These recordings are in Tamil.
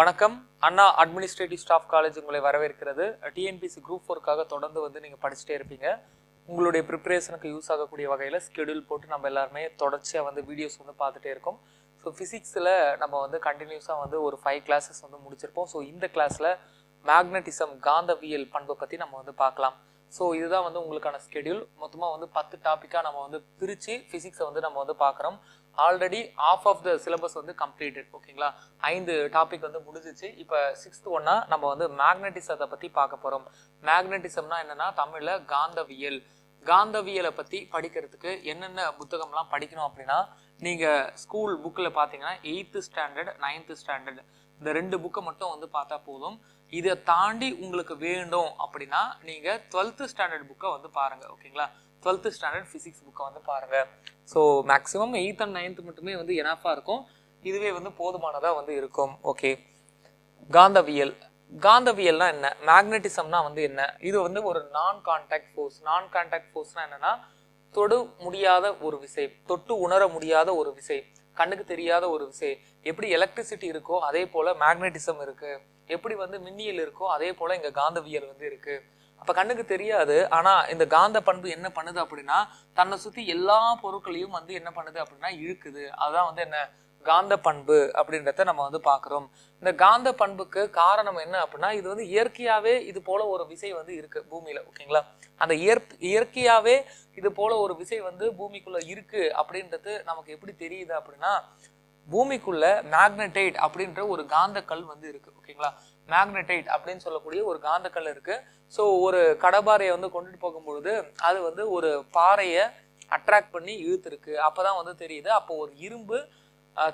வணக்கம். அண்ணா அட்மினிஸ்ட்ரேட்டிவ் ஸ்டாஃப் காலேஜ் உங்களை வரவேற்கிறது. டிஎன்பிசி குரூப் ஃபோர்க்காக தொடர்ந்து வந்து நீங்கள் படிச்சுட்டே இருப்பீங்க. உங்களுடைய ப்ரிப்பரேஷனுக்கு யூஸ் ஆகக்கூடிய வகையில் ஸ்கெடியூல் போட்டு நம்ம எல்லாருமே தொடர்ச்சியாக வந்து வீடியோஸ் வந்து பார்த்துட்டே இருக்கோம். ஸோ ஃபிசிக்ஸில் நம்ம வந்து கண்டினியூஸாக வந்து ஒரு ஃபைவ் கிளாஸஸ் வந்து முடிச்சிருப்போம். ஸோ இந்த கிளாஸில் மேக்னட்டிசம் காந்தவியல் பண்பை பற்றி நம்ம வந்து பார்க்கலாம். ஸோ இதுதான் வந்து உங்களுக்கான ஸ்கெடியூல் மொத்தமாக வந்து பத்து டாப்பிக்காக நம்ம வந்து பிரித்து ஃபிசிக்ஸை வந்து நம்ம வந்து பார்க்குறோம். Already half of the syllabus வந்து கம்ப்ளீட்டட் ஓகேங்களா ஐந்து டாபிக் வந்து முடிஞ்சிச்சு. இப்போ சிக்ஸ்த் ஒன்னா நம்ம வந்து மேக்னட்டிசத்தை பற்றி பார்க்க போகிறோம் மேக்னட்டிசம்னா என்னன்னா தமிழில் காந்தவியல். காந்தவியலை பற்றி படிக்கிறதுக்கு என்னென்ன புத்தகம்லாம் படிக்கணும் அப்படின்னா நீங்கள் ஸ்கூல் புக்கில் பார்த்தீங்கன்னா எயித்து ஸ்டாண்டர்ட் நைன்த்து ஸ்டாண்டர்ட் இந்த ரெண்டு புக்கை மட்டும் வந்து பார்த்தா போதும். இதை தாண்டி உங்களுக்கு வேண்டும் அப்படின்னா நீங்கள் டுவெல்த்து ஸ்டாண்டர்ட் புக்கை வந்து பாருங்கள் ஓகேங்களா டுவெல்த்து ஸ்டாண்டர்ட் ஃபிசிக்ஸ் புக்கை வந்து பாருங்கள் so maximum eighth and ninth மட்டுமே வந்து எனஃபாக இருக்கும். இதுவே வந்து போதுமானதாக வந்து இருக்கும். ஓகே காந்தவியல். காந்தவியல்னா என்ன? மேக்னட்டிசம்னா வந்து என்ன? இது வந்து ஒரு non contact force non contact ஃபோர்ஸ்னா என்னன்னா தொடு முடியாத ஒரு விசை தொட்டு உணர முடியாத ஒரு விசை கண்ணுக்கு தெரியாத ஒரு விசை. எப்படி எலக்ட்ரிசிட்டி இருக்கோ அதே போல் மேக்னட்டிசம் இருக்குது எப்படி வந்து மின்னியல் இருக்கோ அதே போல் இங்கே காந்தவியல் வந்து இருக்குது அப்போ கண்ணுக்கு தெரியாது. ஆனால் இந்த காந்த பண்பு என்ன பண்ணுது அப்படின்னா தன்னை சுற்றி எல்லா பொருட்களையும் வந்து என்ன பண்ணுது அப்படின்னா இழுக்குது. அதுதான் வந்து என்ன? காந்த பண்பு அப்படின்றத நம்ம வந்து பார்க்குறோம். இந்த காந்த பண்புக்கு காரணம் என்ன அப்படின்னா இது வந்து இயற்கையாகவே இது போல ஒரு விசை வந்து இருக்கு பூமியில் ஓகேங்களா? அந்த இயற் இயற்கையாகவே இது போல ஒரு விசை வந்து பூமிக்குள்ளே இருக்கு அப்படின்றது நமக்கு எப்படி தெரியுது அப்படின்னா பூமிக்குள்ள மேக்னடைட் அப்படின்ற ஒரு காந்தக்கல் வந்து இருக்கு ஓகேங்களா? மேக்னடைட் அப்படின்னு சொல்லக்கூடிய ஒரு காந்தக்கல் இருக்கு. ஸோ ஒரு கடபாரையை வந்து கொண்டுட்டு போகும்பொழுது அது வந்து ஒரு பாறையை அட்ராக்ட் பண்ணி இழுத்துருக்கு. அப்போதான் வந்து தெரியுது அப்போ ஒரு இரும்பு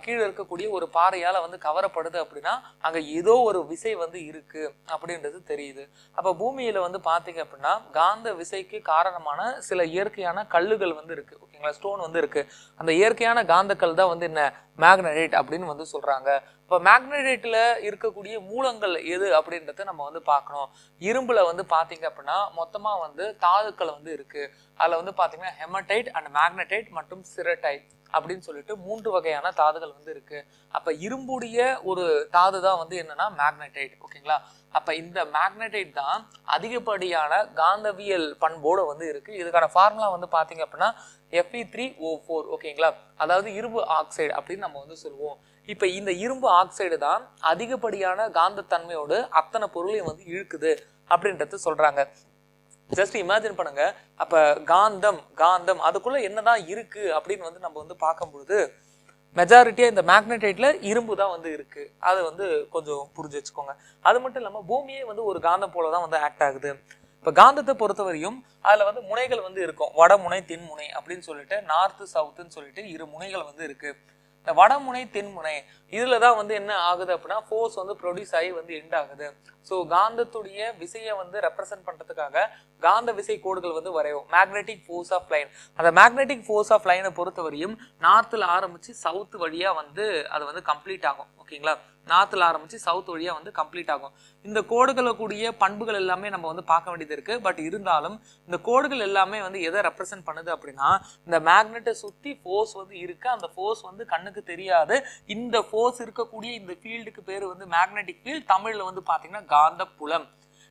கீழே இருக்கக்கூடிய ஒரு பாறையால வந்து கவரப்படுது அப்படின்னா அங்க ஏதோ ஒரு விசை வந்து இருக்கு அப்படின்றது தெரியுது. அப்ப பூமியில வந்து பாத்தீங்க அப்படின்னா காந்த விசைக்கு காரணமான சில இயற்கையான கல்லுகள் வந்து இருக்கு. ஓகேங்களா ஸ்டோன் வந்து இருக்கு. அந்த இயற்கையான காந்தக்கல் தான் வந்து என்ன? மேக்னடைட் அப்படின்னு வந்து சொல்றாங்க. இப்போ மேக்னடைட்ல இருக்கக்கூடிய மூலங்கள் எது அப்படின்றத நம்ம வந்து பார்க்கணும். இரும்புல வந்து பாத்தீங்க அப்படின்னா மொத்தமா வந்து தாதுக்கள் வந்து இருக்கு. அதுல வந்து பாத்தீங்கன்னா ஹெமடைட் அண்ட் மேக்னடைட் மற்றும் சிரடைட் அப்படின்னு சொல்லிட்டு மூன்று வகையான தாதுகள் வந்து இருக்கு. அப்ப இரும்புடைய ஒரு தாது தான் வந்து என்னன்னா மேக்னடைட் ஓகேங்களா அப்ப இந்த மேக்னடைட் தான் அதிகப்படியான காந்தவியல் பண்போடு வந்து இருக்கு. இதுக்கான ஃபார்முலா வந்து பாத்தீங்க அப்படின்னா எஃப்இ த்ரீ ஓ ஃபோர் ஓகேங்களா அதாவது இரும்பு ஆக்சைடு அப்படின்னு நம்ம வந்து சொல்லுவோம். இப்ப இந்த இரும்பு ஆக்சைடு தான் அதிகப்படியான காந்தத்தன்மையோடு அத்தனை பொருளையும் வந்து இழுக்குது அப்படின்றது சொல்றாங்க. ஜஸ்ட் இமேஜின் பண்ணுங்க. அப்ப காந்தம் காந்தம் அதுக்குள்ள என்னதான் இருக்கு அப்படின்னு வந்து நம்ம வந்து பார்க்கும்பொழுது மெஜாரிட்டியா இந்த மேக்னடைட்ல இரும்பு தான் வந்து இருக்கு. அதை வந்து கொஞ்சம் புரிஞ்சு வச்சுக்கோங்க. அது மட்டும் இல்லாம பூமியே வந்து ஒரு காந்தம் போல தான் வந்து ஆக்ட் ஆகுது. இப்ப காந்தத்தை பொறுத்தவரையும் அதுல வந்து முனைகள் வந்து இருக்கும். வடமுனை தென்முனை அப்படின்னு சொல்லிட்டு நார்த்து சவுத்துன்னு சொல்லிட்டு இரு முனைகள் வந்து இருக்கு. இந்த வடமுனை தென்முனை இதில் தான் வந்து என்ன ஆகுது அப்படின்னா ஃபோர்ஸ் வந்து ப்ரொடியூஸ் ஆகி வந்து எண்ட் ஆகுது. ஸோ காந்தத்துடைய விசையை வந்து ரெப்ரசென்ட் பண்ணுறதுக்காக காந்த விசை கோடுகள் வந்து வரையும். மேக்னெட்டிக் ஃபோர்ஸ் ஆஃப் லைன் அந்த மேக்னெட்டிக் ஃபோர்ஸ் ஆஃப் லைனை பொறுத்தவரையும் நார்த்தில் ஆரம்பித்து சவுத் வழியாக வந்து அது வந்து கம்ப்ளீட் ஆகும். ஓகேங்களா? நார்த்தில் ஆரம்பிச்சு சவுத் வழியாக வந்து கம்ப்ளீட் ஆகும். இந்த கோடுகளை கூடிய பண்புகள் எல்லாமே நம்ம வந்து பார்க்க வேண்டியது இருக்கு. பட் இருந்தாலும் இந்த கோடுகள் எல்லாமே வந்து எதை ரெப்ரசென்ட் பண்ணுது அப்படின்னா இந்த மேக்னெட்டை சுற்றி ஃபோர்ஸ் வந்து இருக்கு. அந்த ஃபோர்ஸ் வந்து கண்ணுக்கு தெரியாது. இந்த ஃபோர்ஸ் இருக்கக்கூடிய இந்த ஃபீல்டுக்கு பேர் வந்து மேக்னெட்டிக் ஃபீல்டு தமிழில் வந்து பார்த்தீங்கன்னா காந்த புலம்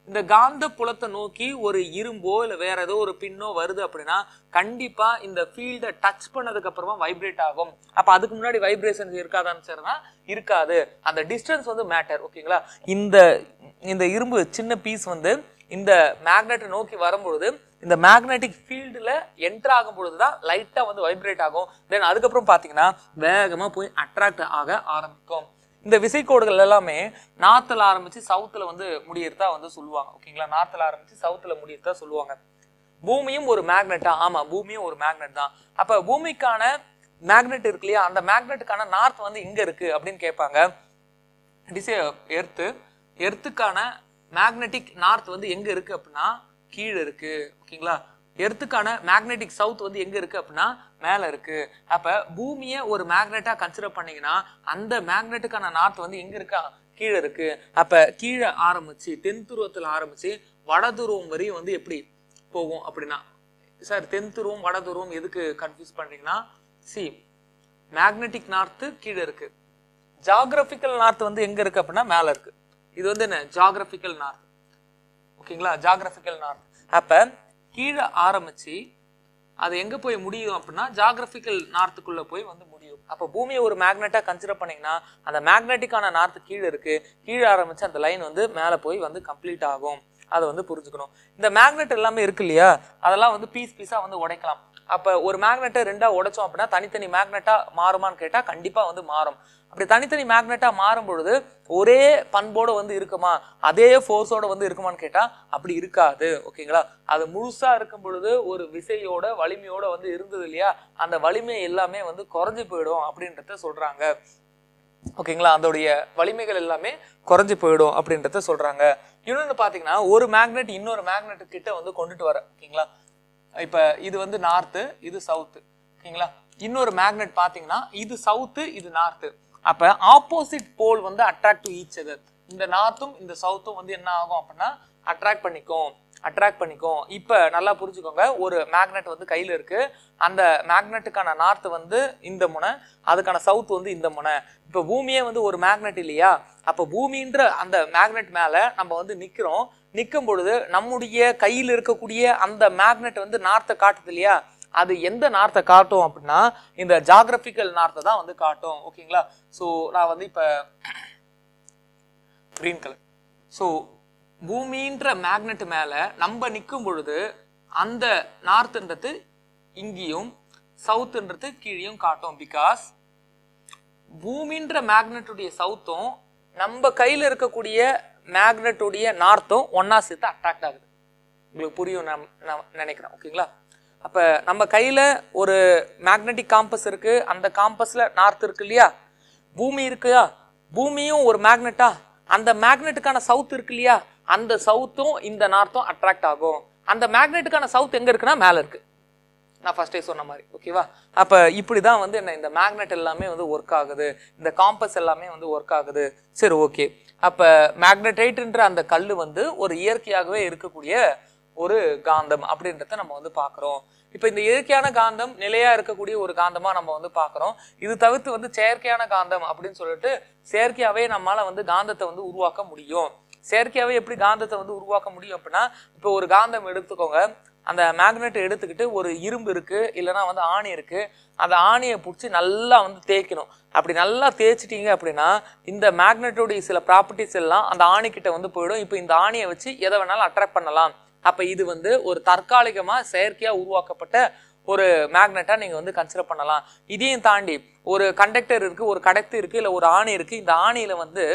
இந்த காந்த புலத்தை நோக்கி ஒரு இரும்போ இல்லை வேற ஏதோ ஒரு பின்னோ வருது அப்படின்னா கண்டிப்பா இந்த ஃபீல்டை டச் பண்ணதுக்கு அப்புறமா வைப்ரேட் ஆகும். அப்ப அதுக்கு முன்னாடி வைப்ரேஷன்ஸ் இருக்காதான்னு சரினா இருக்காது. அந்த டிஸ்டன்ஸ் வந்து மேட்டர் ஓகேங்களா இந்த இந்த இரும்பு சின்ன பீஸ் வந்து இந்த மேக்னெட்டை நோக்கி வரும்பொழுது இந்த மேக்னெட்டிக் ஃபீல்டில் என்டர் ஆகும் பொழுது தான் லைட்டாக வந்து வைப்ரேட் ஆகும். தென் அதுக்கப்புறம் பார்த்தீங்கன்னா வேகமாக போய் அட்ராக்ட் ஆக ஆரம்பிக்கும். இந்த விசைக்கோடுகள் எல்லாமே நார்த்தில் ஆரம்பித்து சவுத்தில் வந்து முடியறதா வந்து சொல்லுவாங்க. ஓகேங்களா நார்த்தில் ஆரம்பித்து சவுத்தில் முடியறதா சொல்லுவாங்க. பூமியும் ஒரு மேக்னெட்டா ஆமாம் பூமியும் ஒரு மேக்னெட் தான். அப்போ பூமிக்கான மேக்னெட் இருக்கு இல்லையா? அந்த மேக்னெட்டுக்கான நார்த் வந்து இங்கே இருக்குது அப்படின்னு கேட்பாங்க. டிஸ் எர்த்து எர்த்துக்கான மேக்னெட்டிக் நார்த் வந்து எங்கே இருக்குது அப்படின்னா கீழே இருக்குது ஓகேங்களா எர்த்துக்கான மேக்னெட்டிக் சவுத் வந்து எங்க இருக்கு அப்படின்னா மேல இருக்கு. அப்ப பூமியை ஒரு மேக்னெட்டா கன்சிடர் பண்ணீங்கன்னா அந்த மேக்னெட்டுக்கான நார்த் வந்து எங்க இருக்கா? கீழே இருக்கு. அப்ப கீழே ஆரம்பிச்சு தென் துருவத்தில் ஆரம்பிச்சு வட துருவம் வரையும் வந்து எப்படி போகும் அப்படின்னா சார் தென் துருவம் வட துருவம் எதுக்கு கன்ஃபியூஸ் பண்றீங்கன்னா சி மேக்னெட்டிக் நார்த்து கீழே இருக்கு. ஜாகிரபிக்கல் நார்த் வந்து எங்க இருக்கு அப்படின்னா மேல இருக்கு. இது வந்து என்ன? ஜாகிரபிக்கல் நார்த் ஓகேங்களா? ஜாகிரபிக்கல் நார்த் அப்போ கீழே ஆரம்பிச்சு அது எங்க போய் முடியும் அப்படின்னா ஜாகிரபிக்கல் நார்த்துக்குள்ள போய் வந்து முடியும். அப்போ பூமியை ஒரு மேக்னெட்டா கன்சிடர் பண்ணீங்கன்னா அந்த மேக்னெட்டிக்கான நார்த்து கீழே இருக்கு. கீழே ஆரம்பிச்சு அந்த லைன் வந்து மேலே போய் வந்து கம்ப்ளீட் ஆகும். அதை வந்து புரிஞ்சுக்கணும். இந்த மேக்னெட் எல்லாமே இருக்கு இல்லையா? அதெல்லாம் வந்து பீஸ் பீஸா வந்து உடைக்கலாம். அப்போ ஒரு மேக்னெட்டை ரெண்டாக உடைச்சோம் அப்படின்னா தனித்தனி மேக்னெட்டாக மாறுமான்னு கேட்டால் கண்டிப்பாக வந்து மாறும். அப்படி தனித்தனி மேக்னெட்டாக மாறும் பொழுது ஒரே பண்போடு வந்து இருக்குமா? அதே ஃபோர்ஸோட வந்து இருக்குமான்னு கேட்டால் அப்படி இருக்காது. ஓகேங்களா? அது முழுசாக இருக்கும் பொழுது ஒரு விசையோட வலிமையோட வந்து இருந்தது இல்லையா? அந்த வலிமை எல்லாமே வந்து குறைஞ்சி போயிடும் அப்படின்றத சொல்கிறாங்க ஓகேங்களா? அதோடைய வலிமைகள் எல்லாமே குறைஞ்சி போயிடும் அப்படின்றத சொல்கிறாங்க இன்னொன்று பார்த்தீங்கன்னா ஒரு மேக்னெட் இன்னொரு மேக்னெட் கிட்ட வந்து கொண்டுட்டு வர ஓகேங்களா? இப்போ இது வந்து நார்த்து இது சவுத்து ஓகேங்களா? இன்னொரு மேக்னெட் பார்த்தீங்கன்னா இது சவுத்து இது நார்த்து அப்போ ஆப்போசிட் போல் வந்து அட்ராக்ட் டு ஈச் அதர் இந்த நார்த்தும் இந்த சவுத்தும் வந்து என்ன ஆகும் அப்படின்னா அட்ராக்ட் பண்ணிக்கும். அட்ராக்ட் பண்ணிக்கும் இப்போ நல்லா புரிஞ்சுக்கோங்க ஒரு மேக்னெட் வந்து கையில் இருக்கு. அந்த மேக்னெட்டுக்கான நார்த் வந்து இந்த முனை அதுக்கான சவுத் வந்து இந்த முனை. இப்போ பூமியே வந்து ஒரு மேக்னெட் இல்லையா? அப்போ பூமின்ற அந்த மேக்னெட் மேலே நம்ம வந்து நிற்கிறோம் நிற்கும் பொழுது நம்முடைய கையில் இருக்கக்கூடிய அந்த மேக்னெட் வந்து நார்த்தை காட்டுது இல்லையா? அது எந்த நார்த்தை காட்டும் அப்படின்னா இந்த ஜாகிரபிக்கல் நார்த்தை தான் வந்து காட்டும். ஓகேங்களா? ஸோ நான் வந்து இப்போ க்ரீன் கலர் ஸோ பூமின்ற மேக்னெட் மேலே நம்ம நிற்கும் பொழுது அந்த நார்த்துன்றது இங்கேயும் சவுத்துன்றது கீழேயும் காட்டும் பிகாஸ் பூமின்ற மேக்னெட்டுடைய சவுத்தும் நம்ம கையில் இருக்கக்கூடிய மேக்னெட்டுடைய நார்த்தும் ஒன்னா சேர்த்து அட்ராக்ட் ஆகுது. உங்களுக்கு புரியும் நான் நான் நினைக்கிறேன். ஓகேங்களா அப்போ நம்ம கையில் ஒரு மேக்னெட்டிக் காம்பஸ் இருக்குது அந்த காம்பஸில் நார்த் இருக்கு இல்லையா? பூமி இருக்குயா? பூமியும் ஒரு மேக்னெட்டா அந்த மேக்னெட்டுக்கான சவுத் இருக்கு இல்லையா? அந்த சவுத்தும் இந்த நார்த்தும் அட்ராக்ட் ஆகும். அந்த மேக்னெட்டுக்கான சவுத் எங்கே இருக்குன்னா மேலே இருக்குது நான் ஃபஸ்ட்டே சொன்ன மாதிரி ஓகேவா அப்போ இப்படி தான் வந்து என்ன இந்த மேக்னெட் எல்லாமே வந்து ஒர்க் ஆகுது. இந்த காம்பஸ் எல்லாமே வந்து ஒர்க் ஆகுது. சரி ஓகே அப்போ மேக்னெட்டைட்டுன்ற அந்த கல் வந்து ஒரு இயற்கையாகவே இருக்கக்கூடிய ஒரு காந்தம் அப்படின்றத நம்ம வந்து பார்க்குறோம். இப்போ இந்த இயற்கையான காந்தம் நிலையாக இருக்கக்கூடிய ஒரு காந்தமாக நம்ம வந்து பார்க்குறோம். இது தவிர்த்து வந்து செயற்கையான காந்தம் அப்படின்னு சொல்லிட்டு செயற்கையாகவே நம்மளால் வந்து காந்தத்தை வந்து உருவாக்க முடியும். செயற்கையாகவே எப்படி காந்தத்தை வந்து உருவாக்க முடியும் அப்படின்னா இப்போ ஒரு காந்தம் எடுத்துக்கோங்க. அந்த மேக்னெட் எடுத்துக்கிட்டு ஒரு இரும்பு இருக்கு இல்லைன்னா வந்து ஆணி இருக்கு. அந்த ஆணியை பிடிச்சி நல்லா வந்து தேய்க்கணும். அப்படி நல்லா தேய்ச்சிட்டீங்க அப்படின்னா இந்த மேக்னெட்டோடைய சில ப்ராப்பர்ட்டிஸ் எல்லாம் அந்த ஆணிக்கிட்ட வந்து போயிடும். இப்போ இந்த ஆணியை வச்சு எதை வேணாலும் அட்ராக்ட் பண்ணலாம். அப்போ இது வந்து ஒரு தற்காலிகமாக செயற்கையாக உருவாக்கப்பட்ட ஒரு மேக்னெட்டாக நீங்கள் வந்து கன்சிடர் பண்ணலாம். இதையும் தாண்டி ஒரு கண்டக்டர் இருக்குது ஒரு கடத்து இருக்குது இல்லை ஒரு ஆணி இருக்குது இந்த ஆணியில் வந்து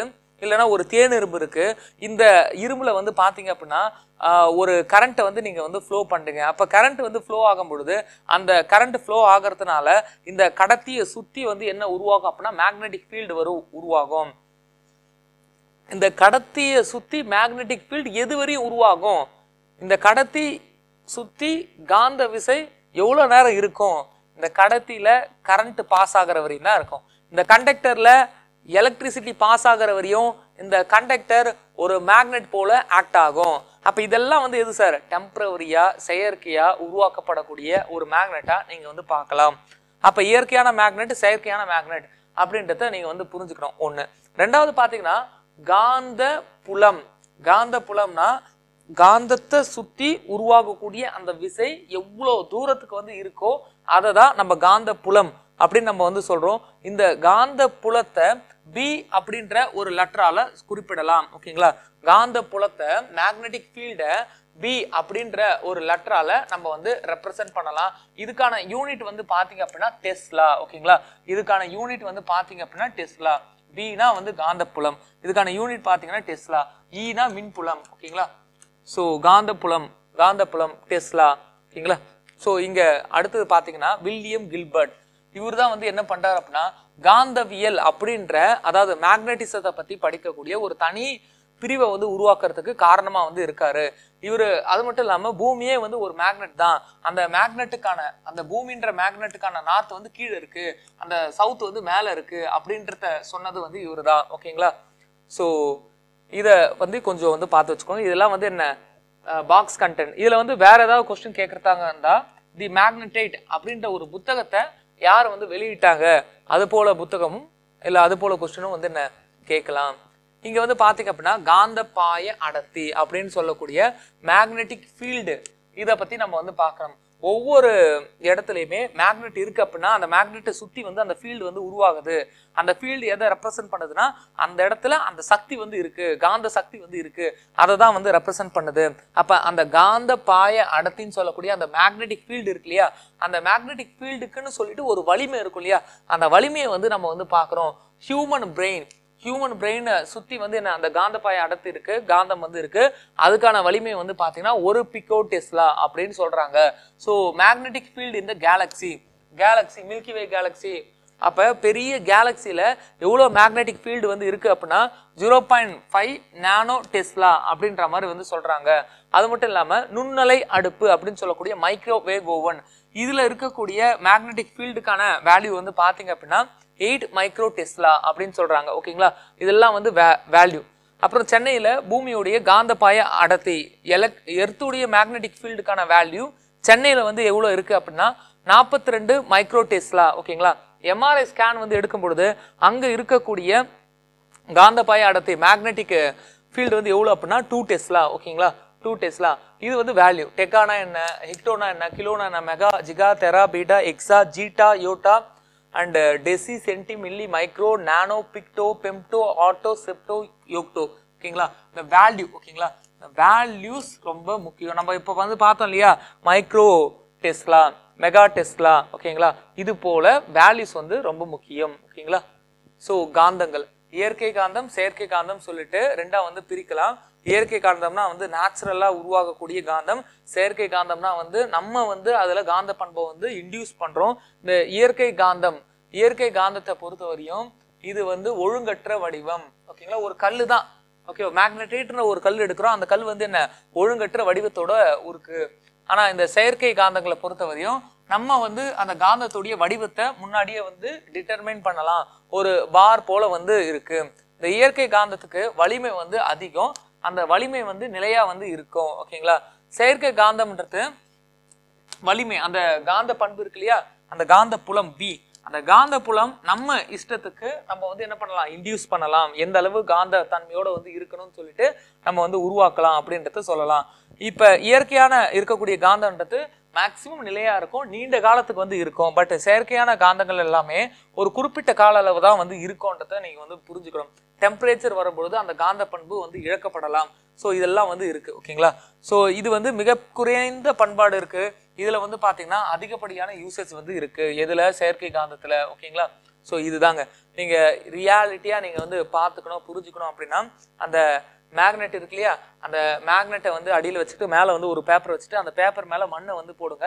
இல்லைன்னா ஒரு தேனிரும்பு இருக்குது இந்த இரும்பில் வந்து பார்த்தீங்க அப்படின்னா ஒரு கரண்ட்டை வந்து நீங்கள் வந்து ஃப்ளோ பண்ணுங்க. அப்போ கரண்ட் வந்து ஃப்ளோ ஆகும் பொழுது அந்த கரண்ட் ஃப்ளோ ஆகிறதுனால இந்த கடத்தியை சுற்றி வந்து என்ன உருவாகும் அப்படின்னா மேக்னெட்டிக் ஃபீல்டு வரும் உருவாகும். இந்த கடத்தியை சுற்றி மேக்னெட்டிக் ஃபீல்டு எது வரையும் உருவாகும்? இந்த கடத்தி சுற்றி காந்த விசை எவ்வளோ நேரம் இருக்கும்? இந்த கடத்தியில் கரண்ட் பாஸ் ஆகிற வரையும் தான் இருக்கும். இந்த கண்டக்டரில் எலக்ட்ரிசிட்டி பாஸ் ஆகிற வரையும் இந்த கண்டக்டர் ஒரு மேக்னெட் போல ஆக்ட் ஆகும். அப்போ இதெல்லாம் வந்து எது சார் டெம்பரவரியாக செயற்கையாக உருவாக்கப்படக்கூடிய ஒரு மேக்னெட்டாக நீங்கள் வந்து பார்க்கலாம். அப்போ இயற்கையான மேக்னெட் செயற்கையான மேக்னெட் அப்படின்றத நீங்கள் வந்து புரிஞ்சுக்கணும். ஒன்று ரெண்டாவது பார்த்தீங்கன்னா காந்த புலம். காந்த புலம்னா காந்தத்தை சுற்றி உருவாகக்கூடிய அந்த விசை எவ்வளோ தூரத்துக்கு வந்து இருக்கோ அதை தான் நம்ம காந்த புலம் அப்படின்னு நம்ம வந்து சொல்கிறோம் இந்த காந்த புலத்தை பி அப்படின்ற ஒரு லெட்டரால குறிப்பிடலாம். ஓகேங்களா? காந்த புலத்தை மேக்னெட்டிக் ஃபீல்டை பி அப்படின்ற ஒரு லெட்டரால நம்ம வந்து ரெப்ரசன்ட் பண்ணலாம். இதுக்கான யூனிட் வந்து பார்த்தீங்க அப்படின்னா டெஸ்லா. ஓகேங்களா? இதுக்கான யூனிட் வந்து பார்த்தீங்க அப்படின்னா டெஸ்லா. பினா வந்து காந்தப்புலம். இதுக்கான யூனிட் பார்த்தீங்கன்னா டெஸ்லா. E ஈனா மின்புலம். ஓகேங்களா? ஸோ காந்தப்புலம் காந்தப்புலம் டெஸ்லா. ஓகேங்களா? ஸோ இங்கே அடுத்தது பார்த்தீங்கன்னா வில்லியம் கில்பர்ட். இவர் தான் வந்து என்ன பண்றாரு அப்படின்னா காந்தவியல் அப்படின்ற அதாவது மேக்னட்டிசத்தை பத்தி படிக்கக்கூடிய ஒரு தனி பிரிவை வந்து உருவாக்குறதுக்கு காரணமா வந்து இருக்காரு. இவர் அது மட்டும் இல்லாம பூமியே வந்து ஒரு மேக்னெட் தான். அந்த மேக்னெட்டுக்கான அந்த பூமின்ற மேக்னெட்டுக்கான நார்த் வந்து கீழே இருக்கு. அந்த சவுத் வந்து மேல இருக்கு அப்படின்றத சொன்னது வந்து இவர் தான் ஓகேங்களா ஸோ இதை வந்து கொஞ்சம் வந்து பார்த்து வச்சுக்கோங்க. இதெல்லாம் வந்து என்ன பாக்ஸ் கண்டென்ட் இதில் வந்து வேற ஏதாவது கொஸ்டின் கேட்குறதாங்க இருந்தா தி மேக்னடைட் அப்படின்ற ஒரு புத்தகத்தை யார் வந்து வெளியிட்டாங்க? அது போல புத்தகமும் இல்லை அது போல கொஸ்டினும் வந்து என்ன? கேட்கலாம். இங்கே வந்து பார்த்தீங்க அப்படின்னா காந்த பாய அடர்த்தி அப்படின்னு சொல்லக்கூடிய மேக்னெட்டிக் ஃபீல்டு இதை பற்றி நம்ம வந்து பார்க்கணும். ஒவ்வொரு இடத்துலையுமே மேக்னெட் இருக்கு அப்படின்னா அந்த மேக்னெட்டை சுற்றி வந்து அந்த ஃபீல்டு வந்து உருவாகுது. அந்த ஃபீல்டு எதை ரெப்ரசென்ட் பண்ணுதுன்னா அந்த இடத்துல அந்த சக்தி வந்து இருக்கு. காந்த சக்தி வந்து இருக்கு. அதை தான் வந்து ரெப்ரசென்ட் பண்ணுது. அப்போ அந்த காந்த பாய அடத்தின்னு சொல்லக்கூடிய அந்த மேக்னெட்டிக் ஃபீல்டு இருக்கு இல்லையா? அந்த மேக்னெட்டிக் ஃபீல்டுக்குன்னு சொல்லிட்டு ஒரு வலிமை இருக்கும் இல்லையா? அந்த வலிமையை வந்து நம்ம வந்து பார்க்குறோம். ஹியூமன் பிரெயின் ஹியூமன் பிரெயினை சுற்றி வந்து என்ன அந்த காந்தப்பாய அடுத்து இருக்கு காந்தம் வந்து இருக்கு. அதுக்கான வலிமை வந்து பார்த்தீங்கன்னா ஒரு பிகோ டெஸ்லா அப்படின்னு சொல்றாங்க. ஸோ மேக்னெட்டிக் ஃபீல்டு இந்த galaxy galaxy milky way galaxy அப்போ பெரிய கேலக்ஸியில் எவ்வளோ மேக்னெட்டிக் ஃபீல்டு வந்து இருக்குது அப்படின்னா zero point five nano tesla அப்படின்ற மாதிரி வந்து சொல்கிறாங்க அது மட்டும் இல்லாமல் நுண்ணலை அடுப்பு அப்படின்னு சொல்லக்கூடிய மைக்ரோவேவ் ஓவன் இதில் இருக்கக்கூடிய மேக்னெட்டிக் ஃபீல்டுக்கான வேல்யூ வந்து பார்த்தீங்க அப்படின்னா எயிட் மைக்ரோ டெஸ்லா அப்படின்னு சொல்கிறாங்க ஓகேங்களா? இதெல்லாம் வந்து வே வேல்யூ அப்புறம் சென்னையில் பூமியுடைய காந்தப்பாய அடர்த்தி எலக் எர்த்துடைய மேக்னெட்டிக் ஃபீல்டுக்கான வேல்யூ சென்னையில் வந்து எவ்வளோ இருக்குது அப்படின்னா நாற்பத்தி ரெண்டு மைக்ரோ டெஸ்லா ஓகேங்களா? எம்ஆர்ஐ ஸ்கேன் வந்து எடுக்கும் பொழுது அங்கே இருக்கக்கூடிய காந்தப்பாய அடர்த்தி மேக்னெட்டிக் ஃபீல்டு வந்து எவ்வளோ அப்படின்னா டூ டெஸ்லா ஓகேங்களா? டூ டெஸ்லா இது வந்து வேல்யூ டெக்கானா என்ன ஹெக்டோனா என்ன கிலோனா என்ன mega giga tera peta exa zetta yotta and deci centi milli micro nano pico femto atto zepto yocto ஓகேங்களா இந்த வேல்யூ ஓகேங்களா இந்த வேல்யூஸ் ரொம்ப முக்கியம். நம்ம இப்போ வந்து பார்த்தோம் இல்லையா? மைக்ரோ டெஸ்லா மெகா டெஸ்லா ஓகேங்களா இது போல வேல்யூஸ் வந்து ரொம்ப முக்கியம் ஓகேங்களா ஸோ காந்தங்கள். இயற்கை காந்தம் செயற்கை காந்தம் சொல்லிட்டு ரெண்டா வந்து பிரிக்கலாம். இயற்கை காந்தம்னா வந்து நேச்சுரலாக உருவாகக்கூடிய காந்தம். செயற்கை காந்தம்னா வந்து நம்ம வந்து அதில் காந்த பண்பை வந்து இன்டியூஸ் பண்ணுறோம் இந்த இயற்கை காந்தம் இயற்கை காந்தத்தை பொறுத்த வரையும் இது வந்து ஒழுங்கற்ற வடிவம். ஓகேங்களா? ஒரு கல் தான். ஓகே மேக்னட்டேட்னு ஒரு கல் எடுக்கிறோம். அந்த கல் வந்து என்ன? ஒழுங்கற்ற வடிவத்தோட இருக்கு. ஆனால் இந்த செயற்கை காந்தங்களை பொறுத்தவரையும் நம்ம வந்து அந்த காந்தத்துடைய வடிவத்தை முன்னாடியே வந்து டிட்டர்மைன் பண்ணலாம். ஒரு பார் போல வந்து இருக்கு. இந்த இயற்கை காந்தத்துக்கு வலிமை வந்து அதிகம். அந்த வலிமை வந்து நிலையாக வந்து இருக்கும் ஓகேங்களா செயற்கை காந்தம்ன்றது வலிமை அந்த காந்த பண்பு இருக்கு இல்லையா? அந்த காந்த புலம் பி அந்த காந்த புலம் நம்ம இஷ்டத்துக்கு நம்ம வந்து என்ன பண்ணலாம்? இன்டியூஸ் பண்ணலாம். எந்த அளவு காந்த தன்மையோட வந்து இருக்கணும்னு சொல்லிட்டு நம்ம வந்து உருவாக்கலாம் அப்படின்றத சொல்லலாம். இப்போ இயற்கையான இருக்கக்கூடிய காந்தம்ன்றது மேக்சிமம் நிலையா இருக்கும் நீண்ட காலத்துக்கு வந்து இருக்கும். பட் செயற்கையான காந்தங்கள் எல்லாமே ஒரு குறிப்பிட்ட கால அளவு தான் வந்து இருக்கும்ன்றத நீங்க வந்து புரிஞ்சுக்கணும். டெம்பரேச்சர் வரும்பொழுது அந்த காந்த பண்பு வந்து இழக்கப்படலாம். ஸோ இதெல்லாம் வந்து இருக்கு ஓகேங்களா ஸோ இது வந்து மிக குறைந்த பண்பாடு இருக்கு. இதுல வந்து பாத்தீங்கன்னா அதிகப்படியான யூசேஜ் வந்து இருக்கு. எதுல? செயற்கை காந்தத்துல ஓகேங்களா ஸோ இதுதாங்க. நீங்க ரியாலிட்டியா நீங்க வந்து பார்த்துக்கணும் புரிஞ்சுக்கணும் அப்படின்னா அந்த மேக்னெட் இருக்கு இல்லையா? அந்த மேக்னெட்டை வந்து அடியில் வச்சுட்டு மேலே வந்து ஒரு பேப்பர் வச்சுட்டு அந்த பேப்பர் மேலே மண்ணை வந்து போடுங்க.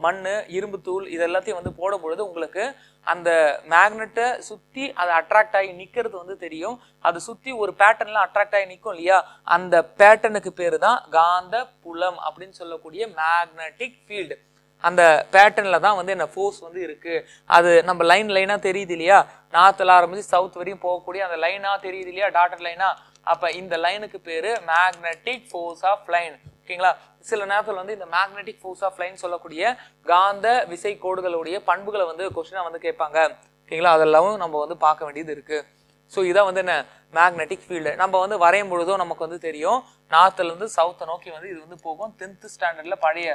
மண் இரும்பு தூள் இது எல்லாத்தையும் வந்து போடும் பொழுது உங்களுக்கு அந்த மேக்னெட்டை சுற்றி அது அட்ராக்ட் ஆகி நிற்கிறது வந்து தெரியும். அது சுற்றி ஒரு பேட்டர்ன்லாம் அட்ராக்ட் ஆகி நிற்கும் இல்லையா? அந்த பேட்டர்னுக்கு பேர் தான் காந்த புலம் அப்படின்னு சொல்லக்கூடிய மேக்னெட்டிக் ஃபீல்டு அந்த பேட்டர்னில் தான் வந்து என்ன ஃபோர்ஸ் வந்து இருக்குது அது நம்ம லைன் லைனாக தெரியுது இல்லையா? நார்த்தில் ஆரம்பிச்சு சவுத் வரையும் போகக்கூடிய அந்த லைனாக தெரியுது இல்லையா? டாட்டர் லைனாக அப்போ இந்த லைனுக்கு பேர் மேக்னெட்டிக் ஃபோர்ஸ் ஆஃப் லைன் ஓகேங்களா? சில நேரத்தில் வந்து இந்த மேக்னெட்டிக் ஃபோர்ஸ் ஆஃப் லைன் சொல்லக்கூடிய காந்த விசை கோடுகளுடைய பண்புகளை வந்து கொஸ்டினாக வந்து கேட்பாங்க. ஓகேங்களா? அதெல்லாம் நம்ம வந்து பார்க்க வேண்டியது இருக்குது ஸோ இதான் வந்து என்ன? மேக்னெட்டிக் ஃபீல்டு நம்ம வந்து வரையும் பொழுதும் நமக்கு வந்து தெரியும். நார்த்துலேருந்து சவுத்தை நோக்கி வந்து இது வந்து போகும். டென்த்து ஸ்டாண்டர்டில் பழைய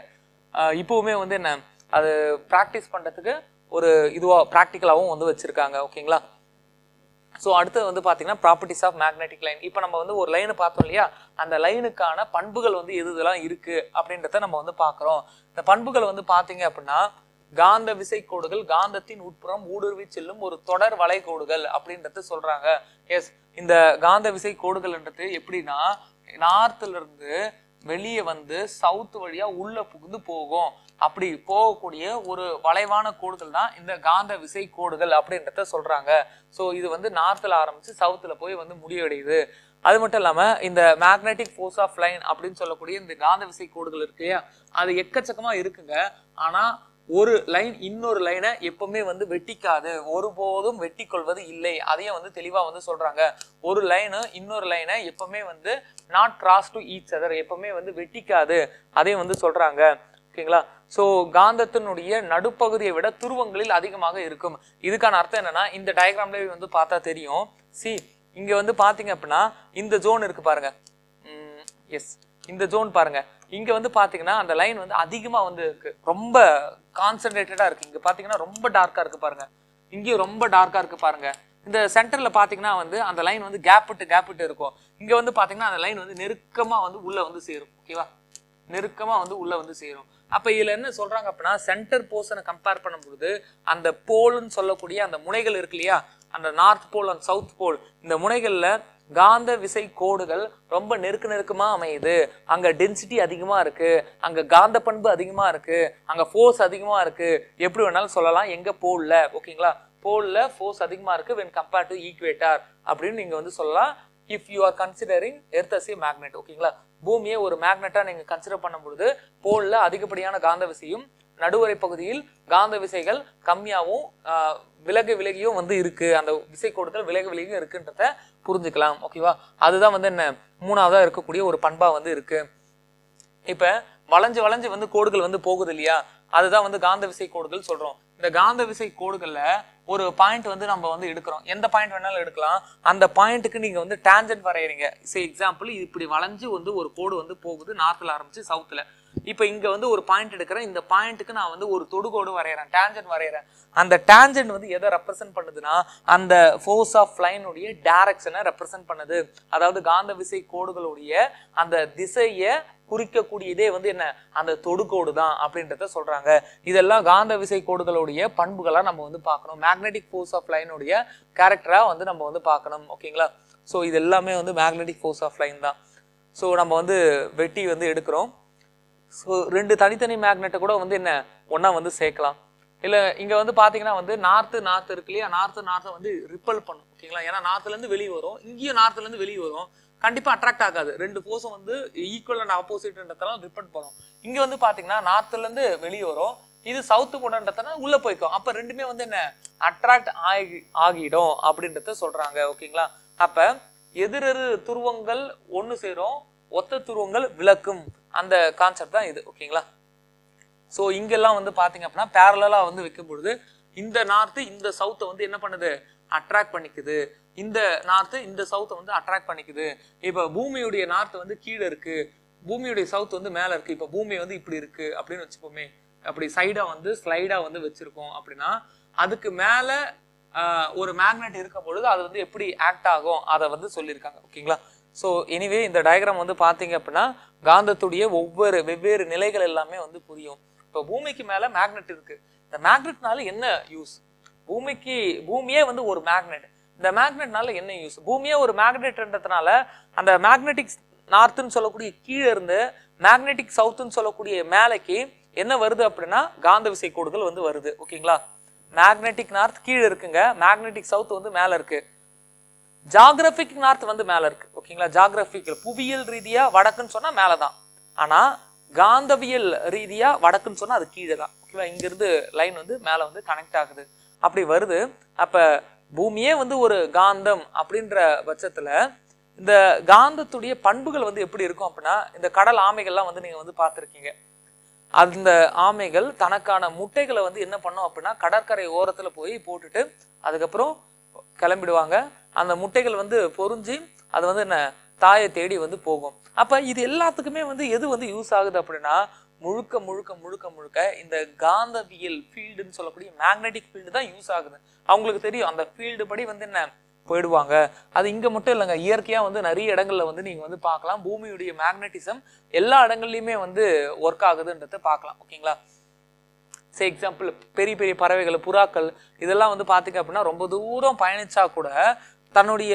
இப்போவுமே வந்து என்ன? அது ப்ராக்டிஸ் பண்ணுறதுக்கு ஒரு இதுவாக ப்ராக்டிக்கலாகவும் வந்து வச்சுருக்காங்க. ஓகேங்களா? ஸோ அடுத்து வந்து பார்த்தீங்கன்னா ப்ராப்பர்ட்டிஸ் ஆஃப் மேக்னெட்டிக் லைன் இப்போ நம்ம வந்து ஒரு லைனை பார்த்தோம் இல்லையா? அந்த லைனுக்கான பண்புகள் வந்து எது இதெல்லாம் இருக்குது அப்படின்றத நம்ம வந்து பார்க்குறோம் இந்த பண்புகள் வந்து பார்த்தீங்க அப்படின்னா காந்த விசை கோடுகள் காந்தத்தின் உட்புறம் ஊடுருவி செல்லும் ஒரு தொடர் வளைகோடுகள் அப்படின்றத சொல்கிறாங்க எஸ் இந்த காந்த விசை கோடுகள்ன்றது எப்படின்னா நார்த்துலேருந்து வெளியே வந்து சவுத் வழியா உள்ள புகுந்து போகும். அப்படி போகக்கூடிய ஒரு வளைவான கோடுகள் தான் இந்த காந்த விசை கோடுகள் அப்படின்றத சொல்றாங்க. ஸோ இது வந்து நார்த்தில் ஆரம்பிச்சு சவுத்தில் போய் வந்து முடிவடையுது. அது மட்டும் இல்லாமல் இந்த மேக்னெட்டிக் ஃபோர்ஸ் ஆஃப் லைன் அப்படின்னு சொல்லக்கூடிய இந்த காந்த விசை கோடுகள் இருக்கு இல்லையா? அது எக்கச்சக்கமாக இருக்குங்க. ஆனால் ஒரு லைன் இன்னொரு லைனை எப்பவுமே வந்து வெட்டிக்காது. ஒருபோதும் வெட்டி கொள்வது இல்லை. அதையும் வந்து தெளிவாக வந்து சொல்றாங்க. ஒரு லைனு இன்னொரு லைனை எப்பவுமே வந்து not cross to each other எப்பவுமே வந்து வெட்டிக்காது. அதையும் வந்து சொல்றாங்க. ஓகேங்களா? ஸோ காந்தத்தினுடைய நடுப்பகுதியை விட துருவங்களில் அதிகமாக இருக்கும். இதுக்கான அர்த்தம் என்னன்னா இந்த டயக்ராம்லேயே வந்து பார்த்தா தெரியும். சி இங்கே வந்து பார்த்தீங்க அப்படின்னா இந்த ஜோன் இருக்கு பாருங்க. எஸ் இந்த ஜோன் பாருங்கள் இங்க வந்து பாத்தீங்கன்னா அந்த லைன் வந்து அதிகமா வந்து இருக்கு. ரொம்ப கான்சென்ட்ரேட்டடா இருக்கு. இங்க பாத்தீங்கன்னா ரொம்ப டார்க்கா இருக்கு பாருங்க. இங்கேயும் ரொம்ப டார்க்கா இருக்கு பாருங்க. இந்த சென்டர்ல பாத்தீங்கன்னா வந்து அந்த லைன் வந்து கேப் விட்டு கேப் விட்டு இருக்கும். இங்க வந்து பாத்தீங்கன்னா அந்த லைன் வந்து நெருக்கமா வந்து உள்ள வந்து சேரும். ஓகேவா நெருக்கமா வந்து உள்ள வந்து சேரும். அப்ப இதுல என்ன சொல்றாங்க அப்படின்னா சென்டர் போர்ஷனை கம்பேர் பண்ணும்பொழுது அந்த போல்னு சொல்லக்கூடிய அந்த முனைகள் இருக்கு இல்லையா? அந்த north pole and south pole இந்த முனைகள்ல காந்த விசை கோடுகள் ரொம்ப நெருக்க நெருக்கமாக அமையுது. அங்கே டென்சிட்டி அதிகமாக இருக்குது அங்கே காந்த பண்பு அதிகமாக இருக்குது அங்கே ஃபோர்ஸ் அதிகமாக இருக்குது எப்படி வேணாலும் சொல்லலாம். எங்கே போடல ஓகேங்களா போல்ல ஃபோர்ஸ் அதிகமாக இருக்குது வென் கம்பேர் டு ஈக்குவேட்டார் அப்படின்னு நீங்கள் வந்து சொல்லலாம். If you are considering earth as a magnet ஓகேங்களா பூமியை ஒரு மேக்னெட்டாக நீங்கள் கன்சிடர் பண்ணும்பொழுது போல்ல அதிகப்படியான காந்த விசையும் நடுவரை பகுதியில் காந்த விசைகள் கம்மியாகவும் விலகு விலகியும் வந்து இருக்குது அந்த விசை கோடுகள் விலகு விலகியும் இருக்குன்றத புரிஞ்சுக்கலாம் ஓகேவா அதுதான் வந்து என்ன மூணாவதாக இருக்கக்கூடிய ஒரு பண்பாக வந்து இருக்கு. இப்போ வளைஞ்சு வளைஞ்சு வந்து கோடுகள் வந்து போகுது இல்லையா? அதுதான் வந்து காந்த விசை கோடுகள் சொல்றோம். இந்த காந்த விசை கோடுகளில் ஒரு பாயிண்ட் வந்து நம்ம வந்து எடுக்கிறோம். எந்த பாயிண்ட் வேணாலும் எடுக்கலாம். அந்த பாயிண்ட்டுக்கு நீங்கள் வந்து டேஞ்சன்ட் வரையறீங்க. சே எக்ஸாம்பிள் இப்படி வளைஞ்சு வந்து ஒரு கோடு வந்து போகுது நார்த்தில் ஆரம்பிச்சு சவுத்தில் இப்போ இங்கே வந்து ஒரு பாயிண்ட் எடுக்கிறேன். இந்த பாயிண்ட்டுக்கு நான் வந்து ஒரு தொடுகோடு வரைகிறேன் டேஞ்சன் வரைகிறேன் அந்த டேஞ்சன் வந்து எதை ரெப்ரசென்ட் பண்ணுதுன்னா அந்த ஃபோர்ஸ் ஆஃப் லைனுடைய டேரக்ஷனை ரெப்ரசென்ட் பண்ணுது. அதாவது காந்த விசை கோடுகளுடைய அந்த திசையை குறிக்கக்கூடியதே வந்து என்ன? அந்த தொடுகோடு தான் அப்படின்றத சொல்றாங்க. இதெல்லாம் காந்த விசை கோடுகளுடைய பண்புகளாக நம்ம வந்து பார்க்கணும். மேக்னெட்டிக் ஃபோர்ஸ் ஆஃப் லைனுடைய கேரக்டராக வந்து நம்ம வந்து பார்க்கணும். ஓகேங்களா ஸோ இது எல்லாமே வந்து மேக்னெட்டிக் ஃபோர்ஸ் ஆஃப் லைன் தான். ஸோ நம்ம வந்து வெட்டி வந்து எடுக்கிறோம். ஸோ ரெண்டு தனித்தனி மேக்னெட்டை கூட வந்து என்ன ஒன்றா வந்து சேர்க்கலாம். இல்லை இங்கே வந்து பார்த்தீங்கன்னா வந்து நார்த்து நார்த்து இருக்கு இல்லையா? நார்த்து நார்த்தை வந்து ரிப்பல் பண்ணும் ஓகேங்களா ஏன்னா நார்த்துலேருந்து வெளியே வரும் இங்கேயும் நார்த்துலேருந்து வெளியே வரும். கண்டிப்பாக அட்ராக்ட் ஆகாது. ரெண்டு ஃபோர்ஸும் வந்து ஈக்குவல் அண்ட் ஆப்போசிட்ன்றதெல்லாம் ரிப்பல் பண்ணும். இங்கே வந்து பார்த்தீங்கன்னா நார்த்துலேருந்து வெளியே வரும். இது சவுத்து கூடன்றதுனா உள்ளே போய்க்கும். அப்போ ரெண்டுமே வந்து என்ன அட்ராக்ட் ஆகி ஆகிடும் அப்படின்றத சொல்கிறாங்க ஓகேங்களா அப்போ எதிரெரு துருவங்கள் ஒன்று சேரும் ஒத்த துருவங்கள் விளக்கும். அந்த கான்செப்ட் தான் இது ஓகேங்களா ஸோ இங்கெல்லாம் வந்து பார்த்தீங்க அப்படின்னா பேரலாக வந்து வைக்கும் பொழுது இந்த நார்த்து இந்த சவுத்தை வந்து என்ன பண்ணுது? அட்ராக்ட் பண்ணிக்குது. இந்த நார்த்து இந்த சவுத்தை வந்து அட்ராக்ட் பண்ணிக்குது. இப்போ பூமியுடைய நார்த்து வந்து கீழே இருக்கு. பூமியுடைய சவுத் வந்து மேலே இருக்கு. இப்போ பூமி வந்து இப்படி இருக்கு அப்படின்னு வச்சுப்போமே அப்படி சைடாக வந்து ஸ்லைடாக வந்து வச்சிருக்கோம் அப்படின்னா அதுக்கு மேல ஒரு மேக்னெட் இருக்கும் பொழுது அது வந்து எப்படி ஆக்ட் ஆகும்? அதை வந்து சொல்லியிருக்காங்க ஓகேங்களா ஸோ எனிவே இந்த டயக்ராம் வந்து பார்த்தீங்க அப்படின்னா காந்தத்துடைய ஒவ்வொரு வெவ்வேறு நிலைகள் எல்லாமே வந்து புரியும். இப்போ பூமிக்கு மேலே மேக்னெட் இருக்குது இந்த மேக்னெட்னால என்ன யூஸ் பூமிக்கு பூமியே வந்து ஒரு மேக்னெட் இந்த மேக்னெட்னால என்ன யூஸ் பூமியே ஒரு மேக்னெட்ன்றதுனால அந்த மேக்னெட்டிக் நார்த்துன்னு சொல்லக்கூடிய கீழே இருந்து மேக்னெட்டிக் சவுத்துன்னு சொல்லக்கூடிய மேலைக்கு என்ன வருது அப்படின்னா காந்த விசை கோடுகள் வந்து வருது. ஓகேங்களா? மேக்னெட்டிக் நார்த் கீழே இருக்குங்க. மேக்னெட்டிக் சவுத் வந்து மேலே இருக்குது ஜாகிரபிக் நார்த் வந்து மேலே இருக்குது ஓகேங்களா ஜாகிரபிக் புவியியல் ரீதியாக வடக்குன்னு சொன்னால் மேலே தான் ஆனால் காந்தவியல் ரீதியாக வடக்குன்னு சொன்னால் அது கீழே தான் ஓகேவா இங்கேருந்து லைன் வந்து மேலே வந்து கனெக்ட் ஆகுது. அப்படி வருது. அப்போ பூமியே வந்து ஒரு காந்தம் அப்படின்ற பட்சத்தில் இந்த காந்தத்துடைய பண்புகள் வந்து எப்படி இருக்கும் அப்படின்னா இந்த கடல் ஆமைகள்லாம் வந்து நீங்கள் வந்து பார்த்துருக்கீங்க. அந்த ஆமைகள் தனக்கான முட்டைகளை வந்து என்ன பண்ணும் அப்படின்னா கடற்கரை ஓரத்தில் போய் போட்டுட்டு அதுக்கப்புறம் கிளம்பிடுவாங்க. அந்த முட்டைகள் வந்து பொறிஞ்சு அது வந்து என்ன தாயை தேடி வந்து போகும். அப்போ இது எல்லாத்துக்குமே வந்து எது வந்து யூஸ் ஆகுது அப்படின்னா முழுக்க முழுக்க முழுக்க முழுக்க இந்த காந்தவியல் ஃபீல்டுன்னு சொல்லக்கூடிய மேக்னெட்டிக் ஃபீல்டு தான் யூஸ் ஆகுது. அவங்களுக்கு தெரியும் அந்த ஃபீல்டு படி வந்து என்ன போயிடுவாங்க. அது இங்கே மட்டும் இல்லைங்க இயற்கையாக வந்து நிறைய இடங்களில் வந்து நீங்கள் வந்து பார்க்கலாம். பூமியுடைய மேக்னெட்டிசம் எல்லா இடங்கள்லையுமே வந்து ஒர்க் ஆகுதுன்றத பார்க்கலாம் ஓகேங்களா? சே எக்ஸாம்பிள் பெரிய பெரிய பறவைகள் புறாக்கள் இதெல்லாம் வந்து பார்த்தீங்க அப்படின்னா ரொம்ப தூரம் பயணிச்சா கூட தன்னுடைய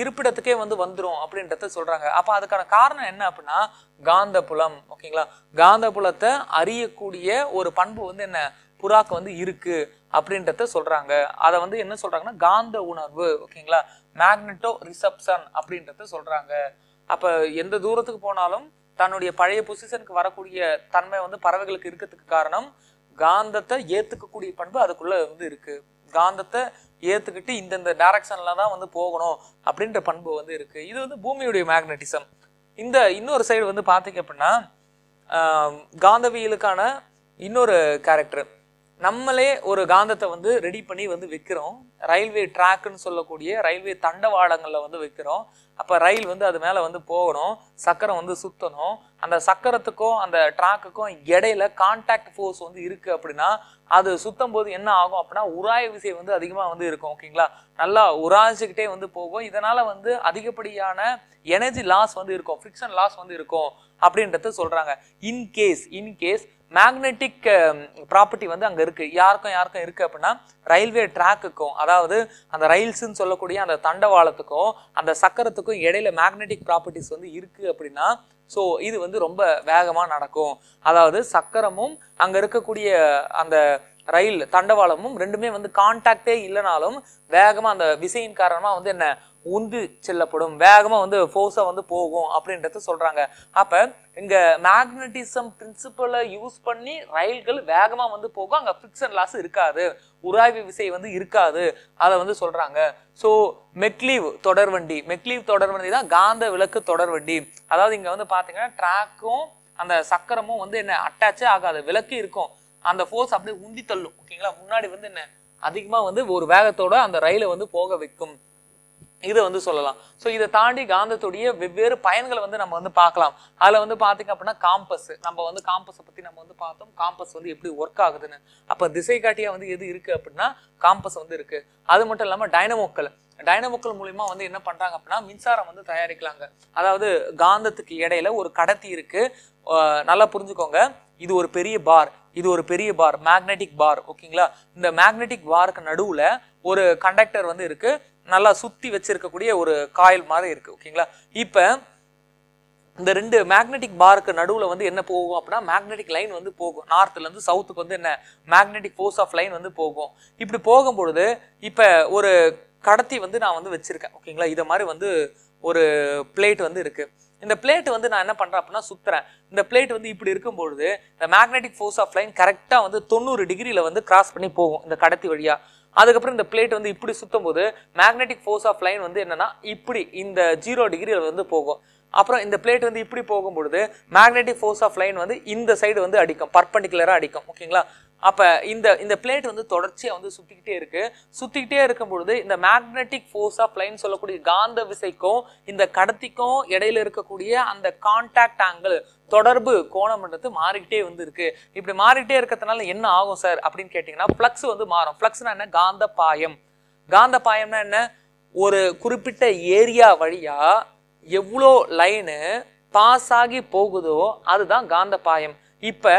இருப்பிடத்துக்கே வந்து வந்துடும் அப்படின்றத சொல்றாங்க. அப்போ அதுக்கான காரணம் என்ன அப்படின்னா காந்த புலம் ஓகேங்களா? காந்த புலத்தை அறியக்கூடிய ஒரு பண்பு வந்து என்ன? புறாக்கு வந்து இருக்கு அப்படின்றத சொல்றாங்க. அதை வந்து என்ன சொல்றாங்கன்னா காந்த உணர்வு ஓகேங்களா? மேக்னெட்டோ ரிசப்ஷன் அப்படின்றத சொல்றாங்க. அப்ப எந்த தூரத்துக்கு போனாலும் தன்னுடைய பழைய பொசிஷனுக்கு வரக்கூடிய தன்மை வந்து பறவைகளுக்கு இருக்கிறதுக்கு காரணம் காந்தத்தை ஏத்துக்கக்கூடிய பண்பு அதுக்குள்ள வந்து இருக்கு. காந்தத்தை ஏற்றுக்கிட்டு இந்தந்த டேரக்ஷனில் தான் வந்து போகணும் அப்படின்ற பண்பு வந்து இருக்குது இது வந்து பூமியுடைய மேக்னட்டிசம் இந்த இன்னொரு சைடு வந்து பார்த்தீங்க அப்படின்னா காந்தவியலுக்கான இன்னொரு கேரக்டர் நம்மளே ஒரு காந்தத்தை வந்து ரெடி பண்ணி வந்து வைக்கிறோம். ரயில்வே ட்ராக்குன்னு சொல்லக்கூடிய ரயில்வே தண்டவாளங்களில் வந்து வைக்கிறோம். அப்போ ரயில் வந்து அது மேலே வந்து போகணும். சக்கரம் வந்து சுற்றணும் அந்த சக்கரத்துக்கும் அந்த ட்ராக்குக்கும் இடையில கான்டாக்ட் ஃபோர்ஸ் வந்து இருக்குது அப்படின்னா அது சுத்தம் போது என்ன ஆகும் அப்படின்னா உராய விசை வந்து அதிகமாக வந்து இருக்கும் ஓகேங்களா நல்லா உராய்ச்சிக்கிட்டே வந்து போகும். இதனால் வந்து அதிகப்படியான எனர்ஜி லாஸ் வந்து இருக்கும். ஃபிக்ஷன் லாஸ் வந்து இருக்கும் அப்படின்றத சொல்கிறாங்க in case in case magnetic property um, வந்து அங்கே இருக்குது யாருக்கும் யாருக்கும் இருக்குது அப்படின்னா ரயில்வே ட்ராக்குக்கும் அதாவது அந்த ரயில்ஸுன்னு சொல்லக்கூடிய அந்த தண்டவாளத்துக்கும் அந்த சக்கரத்துக்கும் இடையில மேக்னெட்டிக் ப்ராப்பர்ட்டிஸ் வந்து இருக்குது அப்படின்னா ஸோ இது வந்து ரொம்ப வேகமாக நடக்கும். அதாவது சக்கரமும் அங்கே இருக்கக்கூடிய அந்த ரயில் தண்டவாளமும் ரெண்டுமே வந்து கான்டாக்டே இல்லைனாலும் வேகமாக அந்த விசையின் காரணமாக வந்து என்ன உந்து செல்லப்படும். வேகமாக வந்து ஃபோர்ஸாக வந்து போகும் அப்படின்றத சொல்கிறாங்க அப்போ இங்கே மேக்னட்டிசம் பிரின்சிபலை யூஸ் பண்ணி ரயில்கள் வேகமாக வந்து போகும். அங்கே ஃபிக்ஷன் லாஸ் இருக்காது. உராய்வு விசை வந்து இருக்காது. அதை வந்து சொல்கிறாங்க ஸோ மெக்லீவ் தொடர்வண்டி. மெக்லீவ் தொடர்வண்டி தான் காந்த விளக்கு தொடர்வண்டி. அதாவது இங்கே வந்து பார்த்தீங்கன்னா ட்ராக்கும் அந்த சக்கரமும் வந்து என்ன அட்டாச்சே ஆகாது. விளக்கு இருக்கும். அந்த ஃபோர்ஸ் அப்படியே உந்தி தள்ளும். ஓகேங்களா முன்னாடி வந்து என்ன அதிகமாக வந்து ஒரு வேகத்தோட அந்த ரயிலை வந்து போக வைக்கும். இதை வந்து சொல்லலாம். ஸோ இதை தாண்டி காந்தத்துடைய வெவ்வேறு பயன்களை வந்து நம்ம வந்து பார்க்கலாம். அதில் வந்து பார்த்தீங்க அப்படின்னா காம்பஸ் நம்ம வந்து காம்பஸை பற்றி நம்ம வந்து பார்த்தோம். காம்பஸ் வந்து எப்படி ஒர்க் ஆகுதுன்னு. அப்போ திசை காட்டியாக வந்து எது இருக்குது அப்படின்னா காம்பஸ் வந்து இருக்குது அது மட்டும் இல்லாமல் டைனமோக்கள் டைனமோக்கள் மூலிமா வந்து என்ன பண்ணுறாங்க அப்படின்னா மின்சாரம் வந்து தயாரிக்கலாங்க. அதாவது காந்தத்துக்கு இடையில ஒரு கடத்தி இருக்குது நல்லா புரிஞ்சுக்கோங்க. இது ஒரு பெரிய பார். இது ஒரு பெரிய பார். மேக்னெட்டிக் பார் ஓகேங்களா? இந்த மேக்னெட்டிக் பாருக்கு நடுவில் ஒரு கண்டக்டர் வந்து இருக்குது நல்லா சுற்றி வச்சிருக்கக்கூடிய ஒரு காயில் மாதிரி இருக்குது ஓகேங்களா? இப்போ இந்த ரெண்டு மேக்னெட்டிக் பாருக்கு நடுவில் வந்து என்ன போகும் அப்படின்னா மேக்னெட்டிக் லைன் வந்து போகும். நார்த்துலேருந்து சவுத்துக்கு வந்து என்ன? மேக்னெட்டிக் ஃபோர்ஸ் ஆஃப் லைன் வந்து போகும். இப்படி போகும்பொழுது இப்போ ஒரு கடத்தி வந்து நான் வந்து வச்சுருக்கேன் ஓகேங்களா? இதை மாதிரி வந்து ஒரு பிளேட் வந்து இருக்குது இந்த பிளேட் வந்து நான் என்ன பண்ணுறேன் அப்படின்னா சுத்துறேன். இந்த பிளேட் வந்து இப்படி இருக்கும்பொழுது இந்த மேக்னெட்டிக் ஃபோர்ஸ் ஆஃப் லைன் கரெக்டாக வந்து தொண்ணூறு டிகிரியில் வந்து கிராஸ் பண்ணி போகும் இந்த கடத்தி வழியாக அதுக்கப்புறம் இந்த பிளேட் வந்து இப்படி சுத்தும் போது மேக்னெட்டிக் ஃபோர்ஸ் ஆஃப் லைன் வந்து என்னன்னா இப்படி இந்த ஜீரோ டிகிரியில் வந்து போகும். அப்புறம் இந்த பிளேட் வந்து இப்படி போகும் பொழுது மேக்னெட்டிக் ஃபோர்ஸ் ஆஃப் லைன் வந்து இந்த சைடு வந்து அடிக்கும். பர்பண்டிகுலராக அடிக்கும். ஓகேங்களா? அப்போ இந்த இந்த பிளேட் வந்து தொடர்ச்சியாக வந்து சுற்றிக்கிட்டே இருக்குது சுற்றிக்கிட்டே இருக்கும் பொழுது இந்த மேக்னெட்டிக் ஃபோர்ஸ் ஆஃப் லைன் சொல்லக்கூடிய காந்த விசைக்கும் இந்த கடத்திக்கும் இடையில இருக்கக்கூடிய அந்த கான்டாக்ட் ஆங்கிள் தொடர்பு கோணம்ன்றது மாறிக்கிட்டே வந்து இருக்கு இப்படி மாறிக்கிட்டே இருக்கிறதுனால என்ன ஆகும் சார் அப்படின்னு கேட்டிங்கன்னா ஃப்ளக்ஸ் வந்து மாறும். ஃப்ளக்ஸ்னா என்ன? காந்த பாயம் காந்த பாயம்னா என்ன? ஒரு குறிப்பிட்ட ஏரியா வழியாக எவ்வளோ லைனு பாஸ் ஆகி போகுதோ அதுதான் காந்த பாயம் இப்போ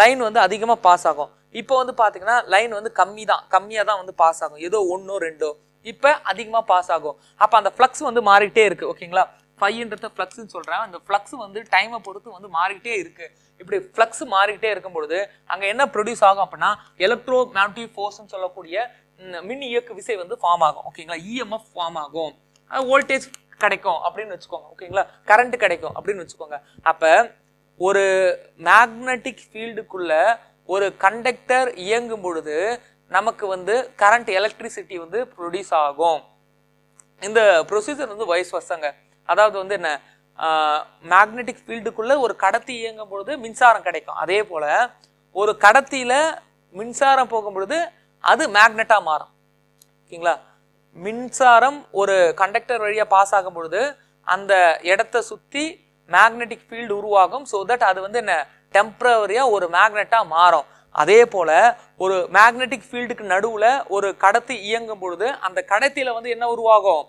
லைன் வந்து அதிகமாக பாஸ் ஆகும். இப்போ வந்து பார்த்தீங்கன்னா லைன் வந்து கம்மி தான் கம்மியாக தான் வந்து பாஸ் ஆகும். ஏதோ ஒன்றோ ரெண்டோ. இப்போ அதிகமாக பாஸ் ஆகும். அப்போ அந்த ஃப்ளக்ஸ் வந்து மாறிக்கிட்டே இருக்குது ஓகேங்களா? ஃபைவ்ன்றத ஃப்ளக்ஸ்ன்னு சொல்கிறேன் அந்த ஃப்ளக்ஸ் வந்து டைமை பொறுத்து வந்து மாறிக்கிட்டே இருக்குது இப்படி ஃப்ளக்ஸ் மாறிக்கிட்டே இருக்கும் பொழுது அங்கே என்ன ப்ரொடியூஸ் ஆகும் அப்படின்னா எலக்ட்ரோ மேக்னட்டிக் ஃபோர்ஸ்னு சொல்லக்கூடிய மின் இயக்கு விசை வந்து ஃபார்ம் ஆகும். ஓகேங்களா இஎம்எஃப் ஃபார்ம் ஆகும். வோல்டேஜ் கிடைக்கும் அப்படின்னு வச்சுக்கோங்க. ஓகேங்களா கரண்ட் கிடைக்கும் அப்படின்னு வச்சுக்கோங்க. அப்போ ஒரு மேக்னெட்டிக் ஃபீல்டுக்குள்ள ஒரு கண்டக்டர் இயங்கும் பொழுது நமக்கு வந்து கரண்ட் எலக்ட்ரிசிட்டி வந்து ப்ரொடியூஸ் ஆகும். இந்த ப்ரொசீஜர் வந்து வயசு வசங்க அதாவது வந்து என்ன மேக்னெட்டிக் ஃபீல்டுக்குள்ளே ஒரு கடத்தி இயங்கும் பொழுது மின்சாரம் கிடைக்கும். அதே போல் ஒரு கடத்தியில் மின்சாரம் போகும் பொழுது அது மேக்னெட்டாக மாறும். ஓகேங்களா? மின்சாரம் ஒரு கண்டக்டர் வழியாக பாஸ் ஆகும் பொழுது அந்த இடத்த சுற்றி மேக்னெட்டிக் ஃபீல்டு உருவாகும். ஸோ தட் அது வந்து என்ன டெம்ப்ரவரியாக ஒரு மேக்னெட்டாக மாறும். அதே போல் ஒரு மேக்னெட்டிக் ஃபீல்டுக்கு நடுவில் ஒரு கடத்தி இயங்கும் பொழுது அந்த கடத்தியில் வந்து என்ன உருவாகும்?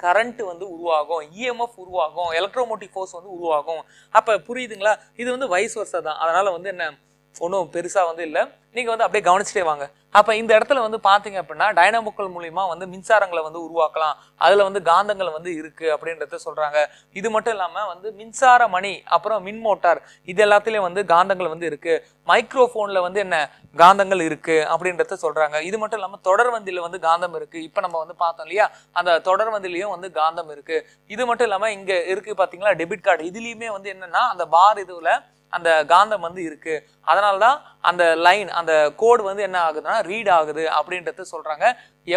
கரண்ட் வந்து உருவாகும் இஎம்எஃப் உருவாகும் எலக்ட்ரோமோட்டிவ் ஃபோர்ஸ் வந்து உருவாகும். அப்போ புரியுதுங்களா? இது வந்து வயசு வருஷம் தான். அதனால் வந்து என்ன? ஒன்றும் பெருசாக வந்து இல்லை. நீங்கள் வந்து அப்படியே கவனிச்சிட்டே வாங்க. அப்போ இந்த இடத்துல வந்து பார்த்தீங்க அப்படின்னா டைனாமோக்கள் மூலிமா வந்து மின்சாரங்களை வந்து உருவாக்கலாம். அதில் வந்து காந்தங்கள் வந்து இருக்குது அப்படின்றத சொல்கிறாங்க இது மட்டும் இல்லாமல் வந்து மின்சார மணி அப்புறம் மின் மோட்டார் இது எல்லாத்துலேயும் வந்து காந்தங்கள் வந்து இருக்குது மைக்ரோஃபோனில் வந்து என்ன காந்தங்கள் இருக்குது அப்படின்றத சொல்கிறாங்க இது மட்டும் இல்லாமல் தொடர்வந்தியில் வந்து காந்தம் இருக்குது இப்போ நம்ம வந்து பார்த்தோம் இல்லையா? அந்த தொடர்வந்திலையும் வந்து காந்தம் இருக்குது இது மட்டும் இல்லாமல் இங்கே இருக்குது பார்த்தீங்களா டெபிட் கார்டு. இதுலேயுமே வந்து என்னென்னா அந்த பார் இதுவில் அந்த காந்தம் வந்து இருக்கு. அதனால தான் அந்த லைன் அந்த கோடு வந்து என்ன ஆகுதுன்னா ரீட் ஆகுது அப்படின்றத சொல்றாங்க.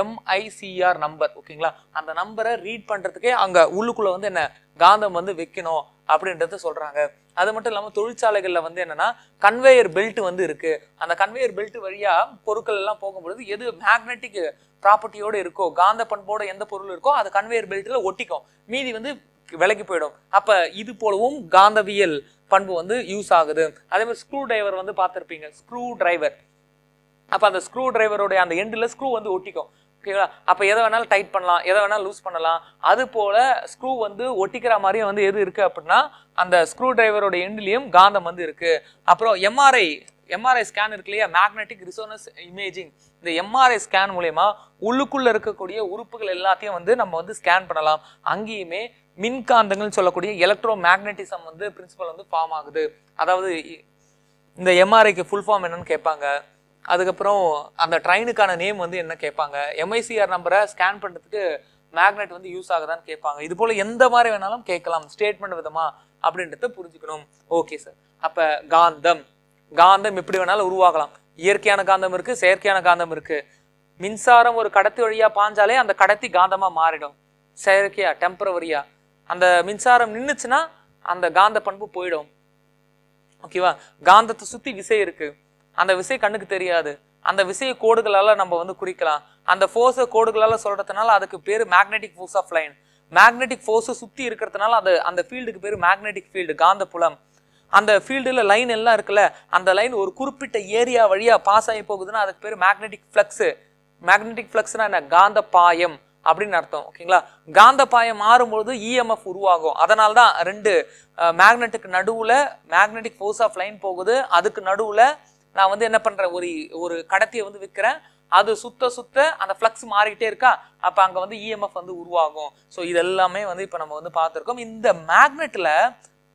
எம்ஐசிஆர் நம்பர் ஓகேங்களா? அந்த நம்பரை ரீட் பண்றதுக்கே அங்க உள்ளுக்குள்ள வந்து என்ன காந்தம் வந்து வைக்கணும் அப்படின்றத சொல்றாங்க. அது மட்டும் இல்லாமல் தொழிற்சாலைகளில் வந்து என்னன்னா கன்வேயர் பெல்ட் வந்து இருக்கு. அந்த கன்வேயர் பெல்ட் வழியா பொருட்கள் எல்லாம் போகும்பொழுது எது மேக்னெட்டிக் ப்ராப்பர்ட்டியோடு இருக்கோ காந்த பண்போட எந்த பொருள் இருக்கோ அது கன்வேயர் பெல்ட்ல ஒட்டிக்கும். மீதி வந்து விலகி போயிடும். அப்ப இது போலவும் காந்தவியல் பண்பு வந்து யூஸ் ஆகுது. அதே மாதிரி ஸ்க்ரூ டிரைவர் வந்து பார்த்துருப்பீங்க. ஸ்க்ரூ டிரைவர் அப்போ அந்த ஸ்க்ரூ டிரைவருடைய அந்த எண்டில் ஸ்க்ரூ வந்து ஒட்டிக்கும். ஓகேங்களா அப்போ எதை வேணாலும் டைட் பண்ணலாம். எதை வேணாலும் லூஸ் பண்ணலாம். அது போல் ஸ்க்ரூ வந்து ஒட்டிக்கிற மாதிரியும் வந்து எது இருக்குது அப்படின்னா அந்த ஸ்க்ரூ டிரைவரோட எண்ட்லயும் காந்தம் வந்து இருக்குது அப்புறம் எம்ஆர்ஐ எம்ஆர்ஐ ஸ்கேன் இருக்கு இல்லையா மேக்னெட்டிக் ரிசோனன்ஸ் இமேஜிங் இந்த எம்ஆர்ஐ ஸ்கேன் மூலயமா உள்ளுக்குள்ள இருக்கக்கூடிய உறுப்புகள் எல்லாத்தையும் வந்து நம்ம வந்து ஸ்கேன் பண்ணலாம். அங்கேயுமே மின்காந்தங்கள் சொல்லக்கூடிய எலக்ட்ரோ மேக்னட்டிசம் வந்து பிரின்சிபல் வந்து ஃபார்ம் ஆகுது. அதாவது இ- இந்த எம்ஆர்ஐக்கு ஃபுல் ஃபார்ம் என்னன்னு கேட்பாங்க. அதுக்கப்புறம் அந்த ட்ரெயினுக்கான நேம் வந்து என்ன கேட்பாங்க? எம்ஐசிஆர் நம்பரை ஸ்கேன் பண்ணுறதுக்கு மேக்னெட் வந்து யூஸ் ஆகுதான்னு கேட்பாங்க. இது போல எந்த மாதிரி வேணாலும் கேட்கலாம். ஸ்டேட்மெண்ட் விதமா அப்படின்றத புரிஞ்சுக்கணும். ஓகே சார் அப்போ காந்தம். காந்தம் எப்படி வேணாலும் உருவாகலாம். இயற்கையான காந்தம் இருக்கு செயற்கையான காந்தம் இருக்கு. மின்சாரம் ஒரு கடத்தி வழியா பாஞ்சாலே அந்த கடத்தி காந்தமா மாறிடும். செயற்கையா டெம்பரவரியா அந்த மின்சாரம் நின்றுச்சுன்னா அந்த காந்த பண்பு போயிடும். ஓகேவா காந்தத்தை சுத்தி விசை இருக்கு. அந்த விசை கண்ணுக்கு தெரியாது. அந்த விசையை கோடுகளால நம்ம வந்து குறிக்கலாம். அந்த ஃபோர்ஸை கோடுகளால சொல்றதுனால அதுக்கு பேர் magnetic force of line magnetic ஃபோர்ஸை சுத்தி இருக்கிறதுனால அது அந்த ஃபீல்டுக்கு பேர் மேக்னெட்டிக் ஃபீல்டு காந்த புலம் அந்த ஃபீல்டில் லைன் எல்லாம் இருக்குல்ல அந்த லைன் ஒரு குறிப்பிட்ட ஏரியா வழியாக பாஸ் ஆகி போகுதுன்னா அதுக்கு பேர் மேக்னெட்டிக் ஃப்ளக்ஸு மேக்னெட்டிக் ஃப்ளக்ஸ்னா என்ன? காந்த பாயம் அப்படின்னு அர்த்தம். ஓகேங்களா காந்த பாயம் மாறும்பொழுது இஎம்எஃப் உருவாகும். அதனால தான் ரெண்டு மேக்னெட்டுக்கு நடுவில் மேக்னெட்டிக் ஃபோர்ஸ் ஆஃப் லைன் போகுது. அதுக்கு நடுவில் நான் வந்து என்ன பண்ணுறேன் ஒரு ஒரு கடத்தியை வந்து விற்கிறேன். அது சுத்த சுத்த அந்த ஃப்ளக்ஸ் மாறிக்கிட்டே இருக்கா? அப்போ அங்கே வந்து இஎம்எஃப் வந்து உருவாகும். ஸோ இது எல்லாமே வந்து இப்போ நம்ம வந்து பார்த்துருக்கோம். இந்த மேக்னெட்டில்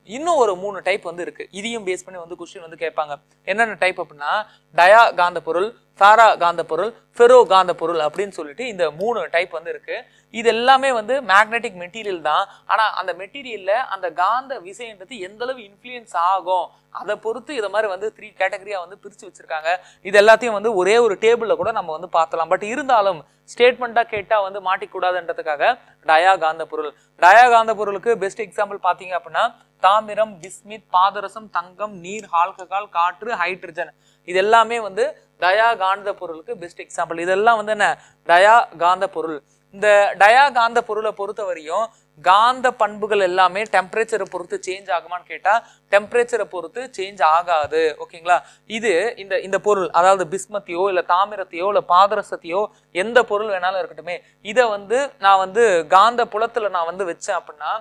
இன்னும் ஒரு மூணு டைப் வந்து இருக்கு. இதையும் பேஸ் பண்ணி வந்து கொஸ்டின் வந்து கேட்பாங்க. என்னென்ன டைப் அப்படின்னா டயா காந்த பொருள் சாரா காந்த பொருள் ஃபெரோ காந்த பொருள் அப்படின்னு சொல்லிட்டு இந்த மூணு டைப் வந்து இருக்கு. இது எல்லாமே வந்து மேக்னெட்டிக் மெட்டீரியல் தான். ஆனா அந்த மெட்டீரியல்ல அந்த காந்த விசைன்றது எந்த அளவு இன்ஃப்ளூயன்ஸ் ஆகும்? அதை பொறுத்து இதை மாதிரி வந்து த்ரீ கேட்டகரியா வந்து பிரிச்சு வச்சிருக்காங்க. இது எல்லாத்தையும் வந்து ஒரே ஒரு டேபிள்ல கூட நம்ம வந்து பார்த்தலாம். பட் இருந்தாலும் ஸ்டேட்மெண்ட்டாக கேட்டா வந்து மாட்டிக்கூடாதுன்றதுக்காக டயா காந்த பொருள். டயா காந்த பொருளுக்கு பெஸ்ட் எக்ஸாம்பிள் பாத்தீங்க அப்படின்னா தாமிரம் பிஸ்மித் பாதரசம் தங்கம் நீர் ஆல்கஹால் காற்று ஹைட்ரஜன். இது எல்லாமே வந்து டயா காந்த பொருளுக்கு பெஸ்ட் எக்ஸாம்பிள் இதெல்லாம் வந்து என்ன? டயா காந்த பொருள். இந்த டயா காந்த பொருளை பொறுத்த வரையும் காந்த பண்புகள் எல்லாமே டெம்பரேச்சரை பொறுத்து சேஞ்ச் ஆகுமான்னு கேட்டால் டெம்பரேச்சரை பொறுத்து சேஞ்ச் ஆகாது. ஓகேங்களா? இது இந்த இந்த பொருள். அதாவது பிஸ்மத்தையோ இல்லை தாமிரத்தையோ இல்லை பாதரசத்தையோ எந்த பொருள் வேணாலும் இருக்கட்டுமே. இதை வந்து நான் வந்து காந்த புலத்தில் நான் வந்து வச்சேன் அப்படின்னா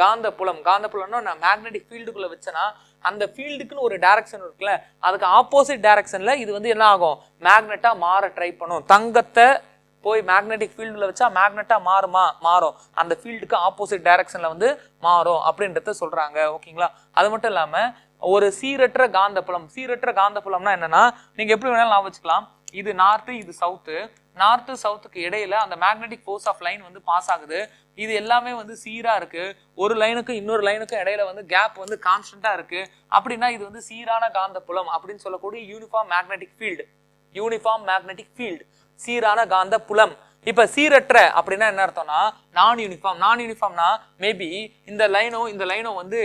காந்த புலம் காந்த புலம்னா நான் மேக்னெட்டிக் ஃபீல்டுக்குள்ளே வச்சேன்னா அந்த ஃபீல்டுக்குன்னு ஒரு டேரக்ஷன் இருக்குல்ல அதுக்கு ஆப்போசிட் டேரக்ஷனில் இது வந்து என்ன ஆகும்? மேக்னெட்டாக மாற ட்ரை பண்ணும். தங்கத்தை போய் மேக்னெட்டிக் ஃபீல்டில் வச்சா மேக்னெட்டாக மாறுமா? மாறும். அந்த ஃபீல்டுக்கு ஆப்போசிட் டைரக்ஷன்ல வந்து மாறும் அப்படின்றத சொல்கிறாங்க ஓகேங்களா? அது மட்டும் இல்லாமல் ஒரு சீரற்ற காந்தப்புலம் சீரற்ற காந்தப்புலம்னா என்னன்னா நீங்க எப்படி வேணாலும் ஞாபகம் வச்சுக்கலாம். இது நார்த்து இது சவுத்து நார்த்து சவுத்துக்கு இடையில அந்த மேக்னெட்டிக் ஃபோர்ஸ் ஆஃப் லைன் வந்து பாஸ் ஆகுது. இது எல்லாமே வந்து சீராக இருக்கு. ஒரு லைனுக்கும் இன்னொரு லைனுக்கும் இடையில வந்து கேப் வந்து கான்ஸ்டன்டா இருக்கு. அப்படின்னா இது வந்து சீரான காந்த புலம் அப்படின்னு சொல்லக்கூடிய uniform magnetic field uniform magnetic field சீரான காந்த புலம் இப்ப சீரற்ற அப்படின்னா என்ன அர்த்தம்னா நான் யூனிஃபார்ம் நான் யூனிஃபார்ம்னா மேபி இந்த லைனும் இந்த லைனும் வந்து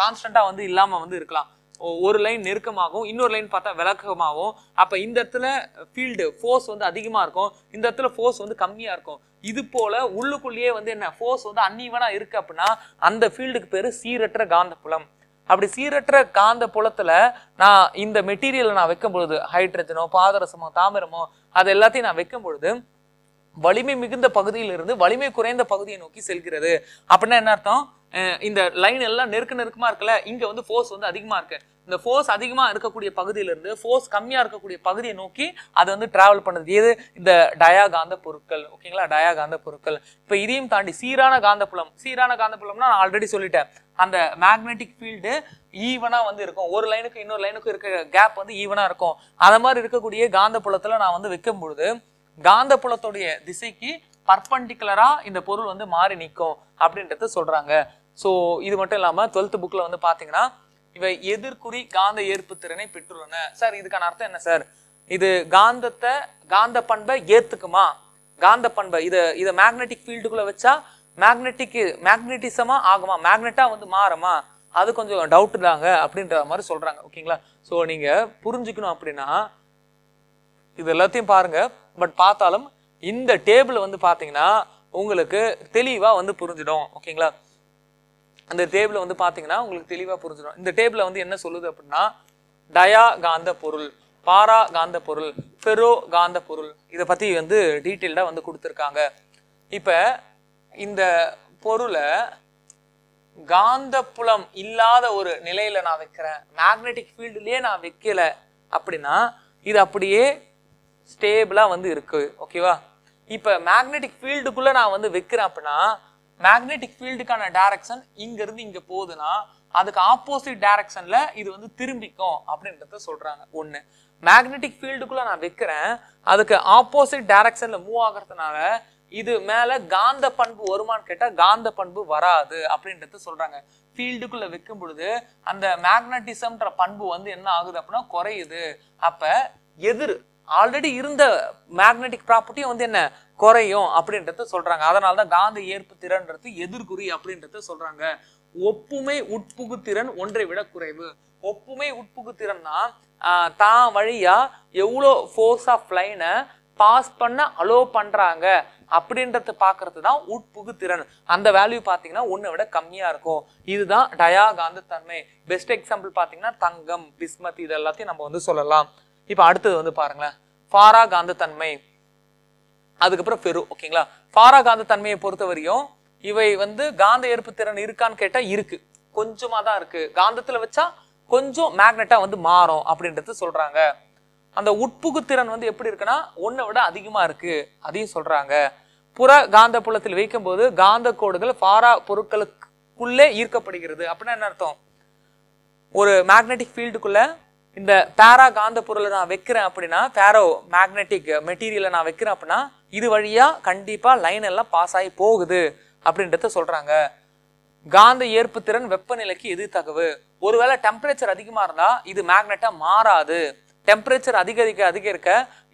கான்ஸ்டன்டா வந்து இல்லாம வந்து இருக்கலாம். ஒரு லைன் நெருக்கமாகவும் இன்னொரு லைன் பார்த்தா விளக்கமாகவும் அப்போ இந்த இடத்துல ஃபீல்டு ஃபோர்ஸ் வந்து அதிகமாக இருக்கும் இந்த இடத்துல ஃபோர்ஸ் வந்து கம்மியாக இருக்கும். இது போல உள்ளுக்குள்ளேயே வந்து என்ன ஃபோர்ஸ் வந்து அன்னீவனாக இருக்குது அப்படின்னா அந்த ஃபீல்டுக்கு பேர் சீரற்ற காந்த புலம் அப்படி சீரற்ற காந்த புலத்துல நான் இந்த மெட்டீரியலை நான் வைக்கும் பொழுது ஹைட்ரஜனோ பாதரசமோ தாமிரமோ அது எல்லாத்தையும் நான் வைக்கும் பொழுது வலிமை மிகுந்த பகுதியிலிருந்து வலிமை குறைந்த பகுதியை நோக்கி செல்கிறது. அப்படின்னா என்ன அர்த்தம்? இந்த லைன் எல்லாம் நெருக்க நெருக்கமா இருக்குல்ல இங்க வந்து ஃபோர்ஸ் வந்து அதிகமா இருக்கு. இந்த ஃபோர்ஸ் அதிகமா இருக்கக்கூடிய பகுதியிலிருந்து ஃபோர்ஸ் கம்மியா இருக்கக்கூடிய பகுதியை நோக்கி அது வந்து டிராவல் பண்ணுது. எது இந்த டயாகாந்த பொருட்கள் ஓகேங்களா டயாகாந்த பொருட்கள். இப்போ இதையும் தாண்டி சீரான காந்த புலம் சீரான காந்தப்புலம்னா நான் ஆல்ரெடி சொல்லிட்டேன். அந்த மேக்னெட்டிக் ஃபீல்டு ஈவனா வந்து இருக்கும். ஒரு லைனுக்கு இன்னொரு லைனுக்கு இருக்க கேப் வந்து ஈவனா இருக்கும். அந்த மாதிரி இருக்கக்கூடிய காந்த நான் வந்து வைக்கும் பொழுது காந்த புலத்துடைய திசைக்கு பர்பண்டிகுலரா இந்த பொருள் வந்து மாறி நிற்கும் அப்படின்றத சொல்றாங்க. ஸோ இது மட்டும் இல்லாம டுவெல்த் புக்ல வந்து பாத்தீங்கன்னா இவை எதிர்குறி காந்த ஏற்பு திறனை பெற்றுள்ளன. சார் இதுக்கான அர்த்தம் என்ன சார் இது காந்தத்தை காந்த பண்பை ஏத்துக்குமா? காந்த பண்பை இதை இதை மேக்னெட்டிக் ஃபீல்டுக்குள்ள வச்சா மேக்னெட்டிக் மேக்னெட்டிசமா ஆகுமா? மேக்னெட்டா வந்து மாறுமா? அது கொஞ்சம் டவுட் தாங்க அப்படின்ற மாதிரி சொல்றாங்க ஓகேங்களா ஸோ நீங்க புரிஞ்சுக்கணும் அப்படின்னா இது எல்லாத்தையும் பாருங்க. பட் பார்த்தாலும் இந்த டேபிள் வந்து பார்த்தீங்கன்னா உங்களுக்கு தெளிவாக வந்து புரிஞ்சிடும். ஓகேங்களா அந்த டேபிளை வந்து பார்த்தீங்கன்னா உங்களுக்கு தெளிவாக புரிஞ்சிடும். இந்த டேபிளில் வந்து என்ன சொல்லுது அப்படின்னா டயா காந்த பொருள் பாரா காந்த பொருள் ஃபெரோ காந்த பொருள். இதை பற்றி வந்து டீட்டெயில்டாக வந்து கொடுத்துருக்காங்க. இப்போ இந்த பொருளை காந்தப்புலம் இல்லாத ஒரு நிலையில நான் வைக்கிறேன். மேக்னெட்டிக் ஃபீல்டுலேயே நான் வைக்கல அப்படின்னா இது அப்படியே ஸ்டேபிளாக வந்து இருக்கு. ஓகேவா? இப்போ மேக்னெட்டிக் ஃபீல்டுக்குள்ளே நான் வந்து வைக்கிறேன் அப்படின்னா மேக்னெட்டிக் ஃபீல்டுக்கான டேரக்ஷன் இங்கேருந்து இங்கே போகுதுன்னா அதுக்கு ஆப்போசிட் டேரக்ஷனில் இது வந்து திரும்பிக்கும் அப்படின்றத சொல்கிறாங்க ஒன்று மேக்னெட்டிக் ஃபீல்டுக்குள்ளே நான் வைக்கிறேன் அதுக்கு ஆப்போசிட் டேரக்ஷனில் மூவ் ஆகுறதுனால இது மேலே காந்த பண்பு வருமான்னு கேட்டால் காந்த பண்பு வராது அப்படின்றத சொல்கிறாங்க ஃபீல்டுக்குள்ளே வைக்கும் பொழுது அந்த மேக்னட்டிசம்ன்ற பண்பு வந்து என்ன ஆகுது அப்படின்னா குறையுது. அப்போ எதிர் ஆல்ரெடி இருந்த மேக்னெட்டிக் ப்ராப்பர்ட்டியும் வந்து என்ன? குறையும் அப்படின்றத சொல்றாங்க. அதனால தான் காந்த ஏற்பு திறன்றது எதிர்குறி அப்படின்றத சொல்றாங்க. ஒப்புமை உட்புகு திறன் ஒன்றை விட குறைவு. ஒப்புமை உட்புகு திறன்னா தான் வழியா எவ்வளோ ஃபோர்ஸ் ஆஃப் லைனை பாஸ் பண்ண அலோ பண்றாங்க அப்படின்றத பார்க்கறது தான் உட்புகு திறன். அந்த வேல்யூ பார்த்தீங்கன்னா ஒன்றை விட கம்மியா இருக்கும். இதுதான் டயா காந்த தன்மை. பெஸ்ட் எக்ஸாம்பிள் பார்த்தீங்கன்னா தங்கம் பிஸ்மத் இது எல்லாத்தையும் நம்ம வந்து சொல்லலாம். இப்போ அடுத்தது வந்து பாருங்களேன். ஃபாரா காந்த தன்மை அதுக்கப்புறம் ஃபெரு ஓகேங்களா? ஃபாரா காந்த தன்மையை பொறுத்த வரையும் இவை வந்து காந்த ஏற்பு திறன் இருக்கான்னு கேட்டால் இருக்கு. கொஞ்சமாக தான் இருக்கு. காந்தத்தில் வச்சா கொஞ்சம் மேக்னெட்டாக வந்து மாறும் அப்படின்றது சொல்றாங்க. அந்த உட்புகு திறன் வந்து எப்படி இருக்குன்னா ஒன்றை விட அதிகமாக இருக்கு. அதையும் சொல்றாங்க. புற காந்த புலத்தில் வைக்கும்போது காந்த கோடுகள் ஃபாரா பொருட்களுக்குள்ளே ஈர்க்கப்படுகிறது. அப்படின்னா என்ன அர்த்தம்? ஒரு மேக்னெட்டிக் ஃபீல்டுக்குள்ள இந்த பேரா காந்த பொருளை நான் வைக்கிறேன் அப்படின்னா பேரோ மேக்னெட்டிக் மெட்டீரியலை நான் வைக்கிறேன் அப்படின்னா இது வழியா கண்டிப்பா லைன் எல்லாம் பாஸ் ஆகி போகுது அப்படின்றத சொல்றாங்க. காந்த ஏற்பு திறன் வெப்பநிலைக்கு தகவு ஒருவேளை டெம்பரேச்சர் அதிகமா இருந்தா இது மேக்னெட்டா மாறாது. டெம்பரேச்சர் அதிகரிக்க அதிகரிக்க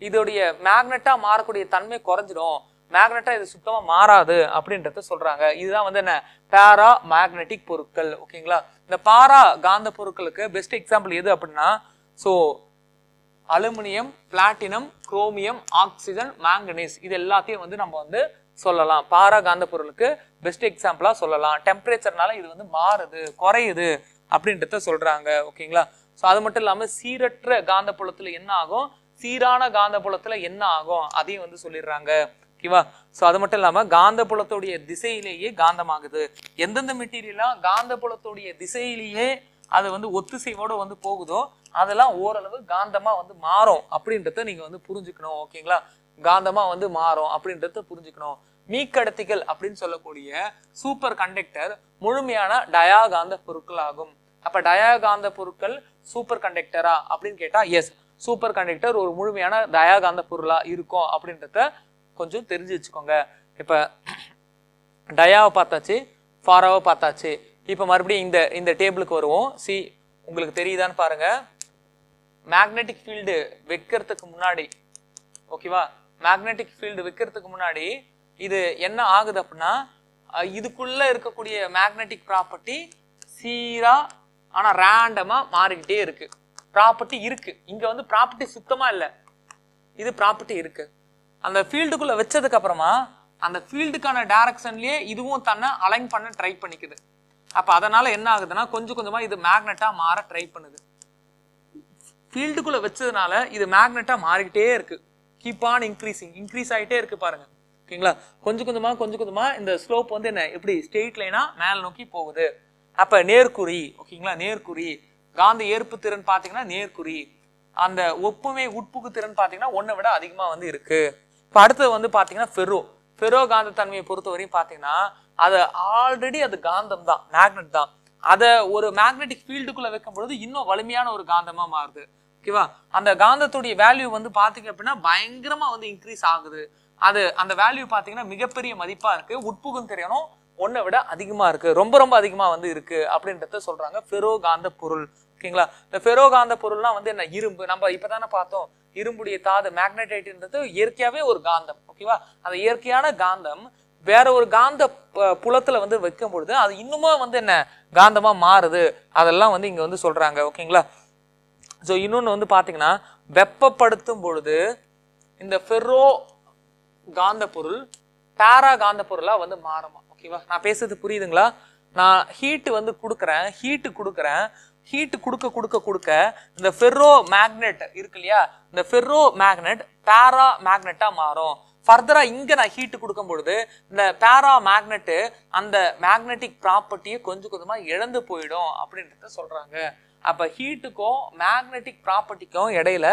இதோடைய மேக்னெட்டா மாறக்கூடிய தன்மை குறைஞ்சிடும் மேக்னெட்டா இது சுத்தமா மாறாது அப்படின்றத சொல்றாங்க. இதுதான் வந்து என்ன? பேரா மேக்னெட்டிக் பொருட்கள் ஓகேங்களா இந்த பாரா காந்த பொருட்களுக்கு பெஸ்ட் எக்ஸாம்பிள் எது அப்படின்னா so aluminium platinum chromium oxygen manganese இது எல்லாத்தையும் வந்து நம்ம வந்து சொல்லலாம். பாரா காந்த பொருளுக்கு பெஸ்ட் எக்ஸாம்பிளாக சொல்லலாம். டெம்பரேச்சர்னால இது வந்து மாறுது குறையுது அப்படின்றத சொல்கிறாங்க ஓகேங்களா? ஸோ அது மட்டும் இல்லாமல் சீரற்ற காந்த புலத்தில் என்ன ஆகும்? சீரான காந்த புலத்தில் என்ன ஆகும்? அதையும் வந்து சொல்லிடுறாங்க. ஓகேவா? ஸோ அது மட்டும் இல்லாமல் காந்த புலத்துடைய திசையிலேயே காந்தமாகுது. எந்தெந்த மெட்டீரியலாம் காந்த புலத்துடைய திசையிலேயே அது வந்து ஒத்திசைவோட வந்து போகுதோ அதெல்லாம் ஓரளவு காந்தமாக வந்து மாறும் அப்படின்றத நீங்கள் வந்து புரிஞ்சுக்கணும் ஓகேங்களா? காந்தமாக வந்து மாறும் அப்படின்றத புரிஞ்சுக்கணும். மீக்கடத்திகள் அப்படின்னு சொல்லக்கூடிய சூப்பர் கண்டக்டர் முழுமையான டயாகாந்த பொருட்கள் ஆகும் அப்போ டயாகாந்த பொருட்கள் சூப்பர் கண்டக்டரா அப்படின்னு கேட்டால் எஸ் சூப்பர் கண்டக்டர் ஒரு முழுமையான டயாகாந்த பொருளாக இருக்கும் அப்படின்றத கொஞ்சம் தெரிஞ்சு வச்சுக்கோங்க. இப்போ டயாவை பார்த்தாச்சு ஃபாராவை பார்த்தாச்சு. இப்போ மறுபடியும் இந்த இந்த டேபிளுக்கு வருவோம். சி உங்களுக்கு தெரியுதான்னு பாருங்கள் மேக்னெட்டிக் ஃபீல்டு வைக்கிறதுக்கு முன்னாடி ஓகேவா மேக்னெட்டிக் ஃபீல்டு வைக்கிறதுக்கு முன்னாடி இது என்ன ஆகுது அப்படின்னா இதுக்குள்ளே இருக்கக்கூடிய மேக்னெட்டிக் ப்ராப்பர்ட்டி சீராக ஆனால் ரேண்டமாக மாறிக்கிட்டே இருக்கு. ப்ராப்பர்ட்டி இருக்கு. இங்கே வந்து ப்ராப்பர்ட்டி சுத்தமாக இல்லை. இது ப்ராப்பர்ட்டி இருக்கு. அந்த ஃபீல்டுக்குள்ளே வச்சதுக்கப்புறமா அந்த ஃபீல்டுக்கான டேரக்ஷன்லேயே இதுவும் தன்னை அலைன் பண்ண ட்ரை பண்ணிக்குது. அப்போ அதனால் என்ன ஆகுதுன்னா கொஞ்சம் கொஞ்சமாக இது மேக்னெட்டாக மாற ட்ரை பண்ணுது. ஃபீல்டுக்குள்ளே வச்சதுனால இது மேக்னெட்டாக மாறிக்கிட்டே இருக்குது கீப் ஆன் இன்க்ரீஸிங் இன்க்ரீஸ் ஆகிட்டே இருக்குது பாருங்கள் ஓகேங்களா? கொஞ்சம் கொஞ்சமாக கொஞ்சம் கொஞ்சமாக இந்த ஸ்லோப் வந்து என்ன? எப்படி? ஸ்ட்ரெயிட் லைனா மேலே நோக்கி போகுது. அப்போ நேர்குறி. ஓகேங்களா? நேர்குறி. காந்த ஏற்பு திறன் பார்த்தீங்கன்னா நேர்குறி. அந்த ஒப்புமை உட்புக்கு திறன் பார்த்தீங்கன்னா ஒன்றை விட அதிகமாக வந்து இருக்குது இப்போ அடுத்தது வந்து பார்த்தீங்கன்னா ஃபெரோ. ஃபெரோ காந்த தன்மையை பொறுத்தவரையும் பார்த்தீங்கன்னா அது ஆல்ரெடி அது காந்தம் தான். மேக்னெட் தான். அதை ஒரு மேக்னெட்டிக் ஃபீல்டுக்குள்ளே வைக்கும் பொழுது இன்னும் வலிமையான ஒரு காந்தமாக மாறுது. ஓகேவா? அந்த காந்தத்துடைய வேல்யூ வந்து பார்த்தீங்க அப்படின்னா பயங்கரமா வந்து இன்க்ரீஸ் ஆகுது. அது அந்த வேல்யூ பார்த்தீங்கன்னா மிகப்பெரிய மதிப்பா இருக்கு. உட்புகும் தெரியணும் ஒன்றை விட அதிகமா இருக்கு. ரொம்ப ரொம்ப அதிகமா வந்து இருக்கு அப்படின்றத சொல்றாங்க. ஃபெரோ காந்த பொருள். ஓகேங்களா? இந்த ஃபெரோ காந்த பொருள்லாம் வந்து என்ன? இரும்பு. நம்ம இப்பதானே பார்த்தோம். இரும்புடைய தாது மேக்னடைட்ன்றது இயற்கையாவே ஒரு காந்தம். ஓகேவா? அந்த இயற்கையான காந்தம் வேற ஒரு காந்த புலத்துல வந்து வைக்கும் பொழுது அது இன்னுமும் வந்து என்ன? காந்தமா மாறுது. அதெல்லாம் வந்து இங்க வந்து சொல்றாங்க. ஓகேங்களா? ஸோ இன்னொன்று வந்து பார்த்தீங்கன்னா வெப்பப்படுத்தும் பொழுது இந்த ஃபெர்ரோ காந்த பொருள் பேரா காந்த பொருளாக வந்து மாறுமா? ஓகேவா நான் பேசுறது புரியுதுங்களா? நான் ஹீட்டு வந்து கொடுக்குறேன் ஹீட்டு கொடுக்குறேன் ஹீட்டு கொடுக்க கொடுக்க கொடுக்க இந்த ஃபெர்ரோ மேக்னெட் இருக்கு இல்லையா? இந்த ஃபெர்ரோ மேக்னெட் பேரா மேக்னெட்டாக மாறும். ஃபர்தராக இங்கே நான் ஹீட்டு கொடுக்கும் பொழுது இந்த பேரா மேக்னெட்டு அந்த மேக்னெட்டிக் ப்ராப்பர்ட்டியை கொஞ்சம் கொஞ்சமாக இழந்து போயிடும் அப்படின்றத சொல்கிறாங்க அப்போ ஹீட்டுக்கும் மேக்னெட்டிக் ப்ராப்பர்ட்டிக்கும் இடையில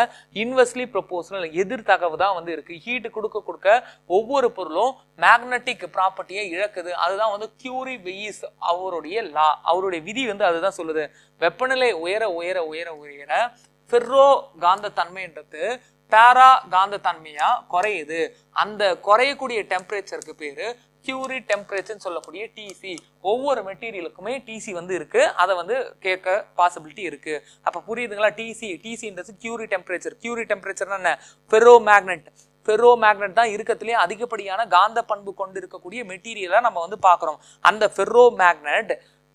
இன்வெர்ஸ்லி ப்ரொபோஷனல் எதிர்த்தகவு தான் வந்து இருக்குது ஹீட் கொடுக்க கொடுக்க ஒவ்வொரு பொருளும் மேக்னெட்டிக் ப்ராப்பர்ட்டியை இழக்குது. அதுதான் வந்து கியூரி வெயிஸ் அவருடைய லா அவருடைய விதி வந்து அதுதான் சொல்லுது. வெப்பநிலை உயர உயர உயர உயர ஃபெர்ரோ காந்த தன்மைன்றது பேரா காந்த தன்மையாக குறையுது. அந்த குறையக்கூடிய டெம்பரேச்சருக்கு பேர் கியூரி டெம்பரேச்சர்னு சொல்லக்கூடிய டிசி ஒவ்வொரு மெட்டீரியலுக்குமே டிசி வந்து இருக்கு. அதை வந்து கேட்க பாசிபிலிட்டி இருக்கு. அப்ப புரியுதுங்களா? டிசி டிசின்றது கியூரி டெம்பரேச்சர் கியூரி டெம்பரேச்சர்னா என்ன ஃபெரோ மேக்னெட் ஃபெரோ மேக்னெட் தான் இருக்கத்துலேயே அதிகப்படியான காந்த பண்பு கொண்டு இருக்கக்கூடிய மெட்டீரியலாக நம்ம வந்து பார்க்குறோம். அந்த ஃபெரோ மேக்னெட்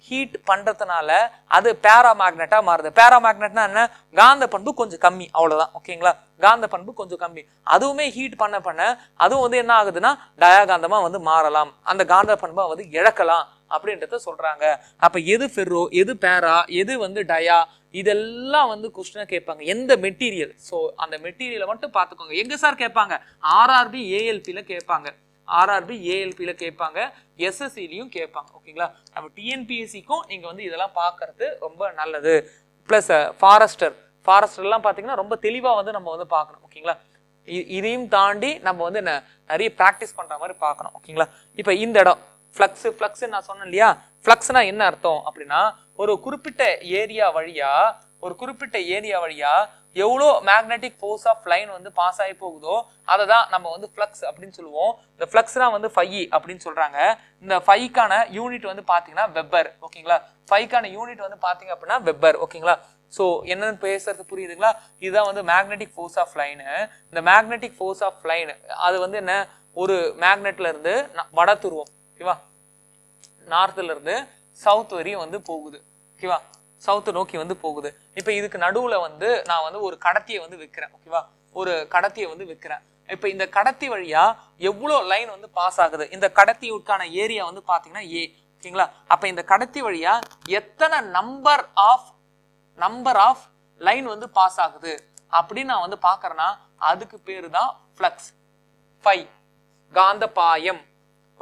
ஹீட் பண்ணுறதுனால அது பேரா மேக்னெட்டாக மாறுது. பேரா மேக்னெட்னா என்ன? காந்த பண்பு கொஞ்சம் கம்மி. அவ்வளோதான் ஓகேங்களா? காந்த பண்பு கொஞ்சம் கம்மி. அதுவுமே ஹீட் பண்ண பண்ண அதுவும் வந்து என்ன ஆகுதுன்னா டயாகாந்தமாக வந்து மாறலாம். அந்த காந்த பண்பை வந்து இழக்கலாம் அப்படின்றத சொல்கிறாங்க அப்போ எது ஃபெர்ரோ எது பேரா எது வந்து டயா இதெல்லாம் வந்து கொஸ்டினாக கேட்பாங்க. எந்த மெட்டீரியல் ஸோ அந்த மெட்டீரியலை மட்டும் பார்த்துக்கோங்க. எங்கே சார் கேட்பாங்க? ஆர்ஆர்பி ஏஎல்பியில் கேட்பாங்க. ஆர்ஆர்பி ஏஎல்பியில் கேட்பாங்க. எஸ்எஸ்சிலையும் கேட்பாங்க. ஓகேங்களா? நம்ம டிஎன்பிஎஸ்சிக்கும் நீங்கள் வந்து இதெல்லாம் பார்க்கறது ரொம்ப நல்லது. ப்ளஸ் ஃபாரஸ்டர் ஃபாரஸ்டர்லாம் பார்த்தீங்கன்னா ரொம்ப தெளிவாக வந்து நம்ம வந்து பார்க்கணும் ஓகேங்களா? இ- இதையும் தாண்டி நம்ம வந்து நிறைய ப்ராக்டிஸ் பண்ணுற மாதிரி பார்க்கணும் ஓகேங்களா? இப்போ இந்த இடம் ஃப்ளக்ஸ் ஃப்ளக்ஸுன்னு நான் சொன்னேன் இல்லையா? ஃப்ளக்ஸ்னா என்ன அர்த்தம்? அப்படின்னா ஒரு குறிப்பிட்ட ஏரியா வழியாக ஒரு குறிப்பிட்ட ஏரியா வழியாக எவ்வளோ மேக்னெட்டிக் ஃபோர்ஸ் ஆஃப் லைன் வந்து பாஸ் ஆகி போகுதோ அதை தான் நம்ம வந்து ஃப்ளக்ஸ் அப்படின்னு சொல்லுவோம். இந்த ஃப்ளக்ஸ்னா வந்து ஃபை அப்படின்னு சொல்கிறாங்க இந்த ஃபைவ்க்கான யூனிட் வந்து பார்த்தீங்கன்னா வெப்பர் ஓகேங்களா? ஃபைவ்க்கான யூனிட் வந்து பார்த்தீங்க அப்படின்னா வெப்பர் ஓகேங்களா? ஸோ என்னன்னு பேசுறது புரியுதுங்களா? இதுதான் வந்து மேக்னெட்டிக் ஃபோர்ஸ் ஆஃப் லைனு இந்த மேக்னெட்டிக் ஃபோர்ஸ் ஆஃப் லைன் அது வந்து என்ன? ஒரு மேக்னெட்ல இருந்து ந- வட துருவம் ஓகேவா நார்த்ல இருந்து சவுத் வரையும் வந்து போகுது ஓகேவா சவுத்து நோக்கி வந்து போகுது. இப்போ இதுக்கு நடுவில் வந்து நான் வந்து ஒரு கடத்தியை வந்து விற்கிறேன் ஓகேவா ஒரு கடத்தியை வந்து விற்கிறேன் இப்போ இந்த கடத்தி வழியாக எவ்வளோ லைன் வந்து பாஸ் ஆகுது? இந்த கடத்தியுட்கான ஏரியா வந்து பார்த்தீங்கன்னா ஏ ஓகேங்களா அப்போ இந்த கடத்தி வழியாக எத்தனை number of number of line வந்து பாஸ் ஆகுது? அப்படின்னு நான் வந்து பார்க்குறேன்னா அதுக்கு பேர் தான் ஃப்ளக்ஸ் ஃபை காந்த பாயம்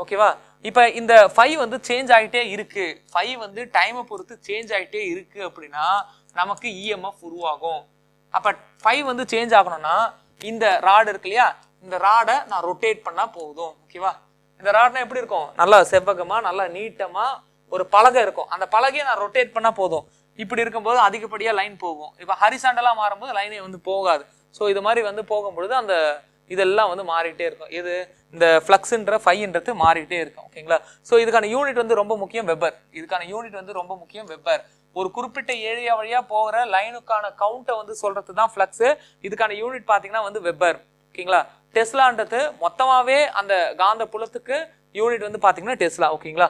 ஓகேவா? இப்போ இந்த ஃபைவ் வந்து சேஞ்ச் ஆகிட்டே இருக்கு. ஃபைவ் வந்து டைமை பொறுத்து சேஞ்ச் ஆகிட்டே இருக்கு அப்படின்னா நமக்கு இஎம்எஃப் உருவாகும். அப்போ ஃபைவ் வந்து சேஞ்ச் ஆகணும்னா இந்த ராடு இருக்கு இல்லையா? இந்த ராடை நான் ரொட்டேட் பண்ணா போதும். ஓகேவா? இந்த ராட்னா எப்படி இருக்கும்? நல்லா செவ்வகமா நல்லா நீட்டமா ஒரு பலகை இருக்கும். அந்த பலகையை நான் ரொட்டேட் பண்ணா போதும். இப்படி இருக்கும்போது அதிகப்படியாக லைன் போகும். இப்போ ஹரிசாண்டலாக மாறும்போது லைனே வந்து போகாது. ஸோ இது மாதிரி வந்து போகும்பொழுது அந்த இதெல்லாம் வந்து மாறிட்டே இருக்கும். இது இந்த ஃப்ளக்ஸுன்ற ஃபைன்றது மாறிட்டே இருக்கும். ஓகேங்களா ஸோ இதுக்கான யூனிட் வந்து ரொம்ப முக்கியம் வெப்பர் இதுக்கான யூனிட் வந்து ரொம்ப முக்கியம் வெப்பர் ஒரு குறிப்பிட்ட ஏரியா வழியாக போகிற லைனுக்கான கவுண்ட்டை வந்து சொல்கிறது தான் ஃப்ளக்ஸு இதுக்கான யூனிட் பார்த்தீங்கன்னா வந்து வெப்பர் ஓகேங்களா டெஸ்லான்றது மொத்தமாகவே அந்த காந்த புலத்துக்கு யூனிட் வந்து பார்த்தீங்கன்னா டெஸ்லா. ஓகேங்களா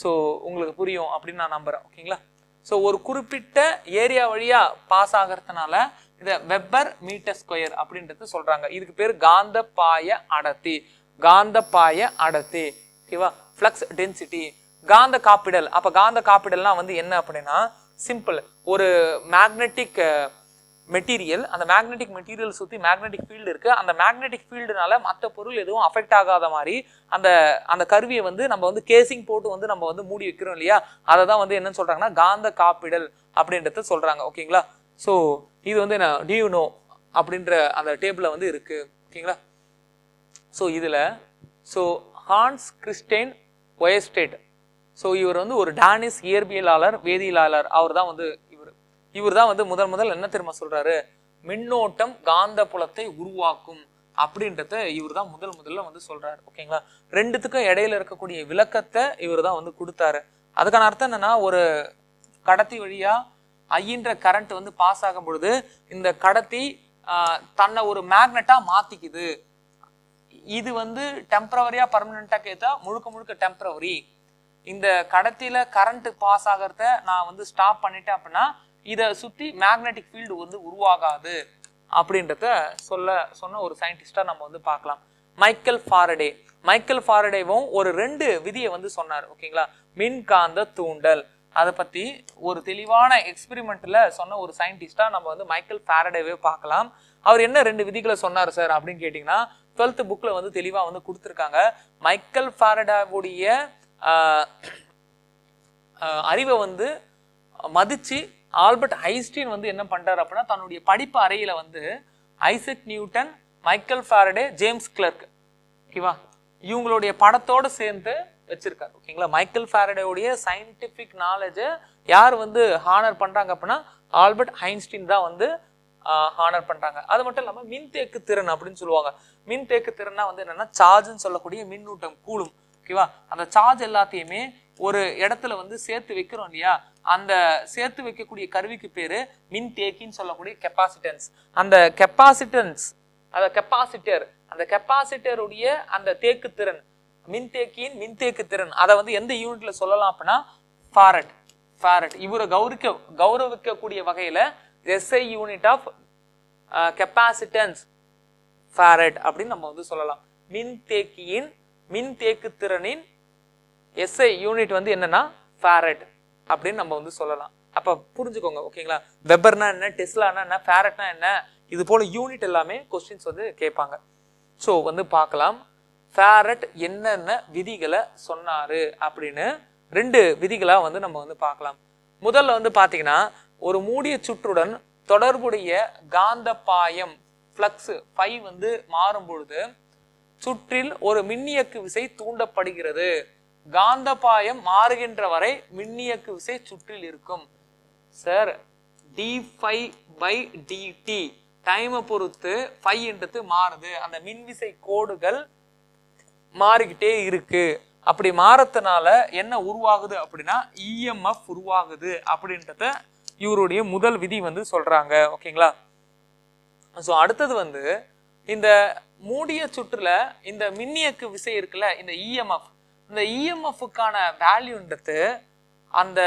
ஸோ உங்களுக்கு புரியும் அப்படின்னு நான் நம்புகிறேன் ஓகேங்களா ஸோ ஒரு குறிப்பிட்ட ஏரியா வழியாக பாஸ் ஆகிறதுனால இதை வெப்பர் மீட்டர் ஸ்கொயர் அப்படின்றது சொல்றாங்க. இதுக்கு பேர் காந்த பாய அடர்த்தி. காந்த பாய அடர்த்தி. ஓகேவா? ஃப்ளக்ஸ் டென்சிட்டி காந்த காப்பிடல். அப்ப காந்த காப்பிடல்னா வந்து என்ன அப்படின்னா சிம்பிள் ஒரு மேக்னெட்டிக் மெட்டீரியல் அந்த மேக்னெட்டிக் மெட்டீரியல் சுற்றி மேக்னெட்டிக் ஃபீல்டு இருக்குது அந்த மேக்னெட்டிக் ஃபீல்டுனால மற்ற பொருள் எதுவும் அஃபெக்ட் ஆகாத மாதிரி அந்த அந்த கருவியை வந்து நம்ம வந்து கேசிங் போட்டு வந்து நம்ம வந்து மூடி வைக்கிறோம் இல்லையா? அதை தான் வந்து என்னன்னு சொல்கிறாங்கன்னா காந்த காப்பிடல் அப்படின்றத சொல்கிறாங்க ஓகேங்களா? ஸோ இது வந்து என்ன டியூனோ அப்படின்ற அந்த டேபிளில் வந்து இருக்குது ஓகேங்களா ஸோ இதில் so Hans Christian Oersted so இவர் வந்து ஒரு டானிஸ் இயற்பியலாளர் வேதியியலாளர். அவர் தான் வந்து இவர். இவர் தான் வந்து முதல் முதல் என்ன தெரியுமா சொல்கிறாரு மின்னோட்டம் காந்த புலத்தை உருவாக்கும் அப்படின்றத இவர் தான் முதல் முதல்ல வந்து சொல்கிறாரு ஓகேங்களா ரெண்டுத்துக்கும் இடையில இருக்கக்கூடிய விளக்கத்தை இவர் தான் வந்து கொடுத்தாரு. அதுக்கான அர்த்தம் என்னன்னா ஒரு கடத்தி வழியாக ஐயின்ற கரண்ட் வந்து பாஸ் ஆகும் பொழுது இந்த கடத்தி தன்னை ஒரு மேக்னெட்டா மாத்திக்குது. இது வந்து டெம்பரவரியா பர்மனண்டா கேட்டா முழுக்க முழுக்க டெம்பரவரி இந்த கடத்தியில கரண்ட் பாஸ் ஆகிறத நான் வந்து ஸ்டாப் பண்ணிட்டேன் அப்படின்னா இதை சுத்தி மேக்னெட்டிக் ஃபீல்டு வந்து உருவாகாது அப்படின்றத சொல்ல சொன்ன ஒரு சயின்டிஸ்டா நம்ம வந்து பார்க்கலாம். மைக்கேல் ஃபாரடே மைக்கேல் ஃபாரடேவும் ஒரு ரெண்டு விதியை வந்து சொன்னார் ஓகேங்களா? மின்காந்த தூண்டல். அதை பற்றி ஒரு தெளிவான எக்ஸ்பிரிமெண்ட்டில் சொன்ன ஒரு சயின்டிஸ்ட்டாக நம்ம வந்து மைக்கேல் ஃபேரடேவே பார்க்கலாம். அவர் என்ன ரெண்டு விதிகளை சொன்னார் சார் அப்படின்னு கேட்டிங்கன்னா டுவெல்த் புக்கில் வந்து தெளிவாக வந்து கொடுத்துருக்காங்க. மைக்கேல் ஃபேரடாவுடைய அறிவை வந்து மதித்து ஆல்பர்ட் ஐன்ஸ்டீன் வந்து என்ன பண்ணுறார் அப்படின்னா தன்னுடைய படிப்பு அறையில் வந்து Isaac Newton Michael Faraday James Clerk ஓகேவா இவங்களுடைய படத்தோடு சேர்ந்து வச்சிருக்காரு ஓகேங்களா? மைக்கேல் ஃபாரடேவுடைய சயின்டிஃபிக் நாலேஜை யார் வந்து ஹானர் பண்ணுறாங்க அப்படின்னா ஆல்பர்ட் ஐன்ஸ்டீன் தான் வந்து ஹானர் பண்ணுறாங்க அது மட்டும் இல்லாமல் மின்தேக்கு திறன் அப்படின்னு சொல்லுவாங்க. மின்தேக்கு திறன்னா வந்து என்னென்னா சார்ஜ்னு சொல்லக்கூடிய மின்னூட்டம் கூலும் ஓகேவா? அந்த சார்ஜ் எல்லாத்தையுமே ஒரு இடத்துல வந்து சேர்த்து வைக்கிறோம் இல்லையா? அந்த சேர்த்து வைக்கக்கூடிய கருவிக்கு பேர் மின்தேக்கின்னு சொல்லக்கூடிய கெப்பாசிட்டன்ஸ் அந்த கெப்பாசிட்டன்ஸ் அந்த கெப்பாசிட்டர் அந்த கெப்பாசிட்டருடைய அந்த தேக்கு திறன் மின்தேக்கியின் மின்தேக்கு திறன். அதை வந்து எந்த யூனிட்ல சொல்லலாம் அப்படின்னா ஃபாரட் ஃபாரட் இவரை கௌரிக்க கௌரவிக்கக்கூடிய வகையில SI unit of capacitance farad அப்படின்னு நம்ம வந்து சொல்லலாம். மின்தேக்கியின் மின்தேக்கு திறனின் எஸ்ஐ யூனிட் வந்து என்னன்னா ஃபாரட் அப்படின்னு நம்ம வந்து சொல்லலாம். அப்ப புரிஞ்சுக்கோங்க ஓகேங்களா? வெப்பர்னா என்ன டெஸ்லானா என்ன ஃபேரட்னா என்ன இது போல யூனிட் எல்லாமே கொஸ்டின்ஸ் வந்து கேட்பாங்க. ஸோ வந்து பார்க்கலாம். ஃபேரட் என்னென்ன விதிகளை சொன்னார் அப்படின்னு ரெண்டு விதிகளாக வந்து நம்ம வந்து பார்க்கலாம். முதல்ல வந்து பார்த்தீங்கன்னா ஒரு மூடிய சுற்றுடன் தொடர்புடைய காந்தப்பாயம் ஃப்ளக்ஸ் ஃபை வந்து மாறும் பொழுது சுற்றில் ஒரு மின்னியக்கு விசை தூண்டப்படுகிறது. காந்தப்பாயம் மாறுகின்ற வரை மின்னியக்கு விசை சுற்றில் இருக்கும். Sir d phi by dt டைமை பொறுத்து ஃபைன்றது மாறுது. அந்த மின்விசை கோடுகள் மாறிக்கிட்டே இருக்கு. அப்படி மாறத்துனால என்ன உருவாகுது அப்படின்னா இஎம்எஃப் உருவாகுது அப்படின்றத இவருடைய முதல் விதி வந்து சொல்றாங்க. ஓகேங்களா? ஸோ அடுத்தது வந்து இந்த மூடிய சுற்றுல இந்த மின்னியக்கு விசை இருக்குல்ல இந்த இஎம்எஃப் இந்த இஎம்எஃப்க்கான வேல்யூன்றது அந்த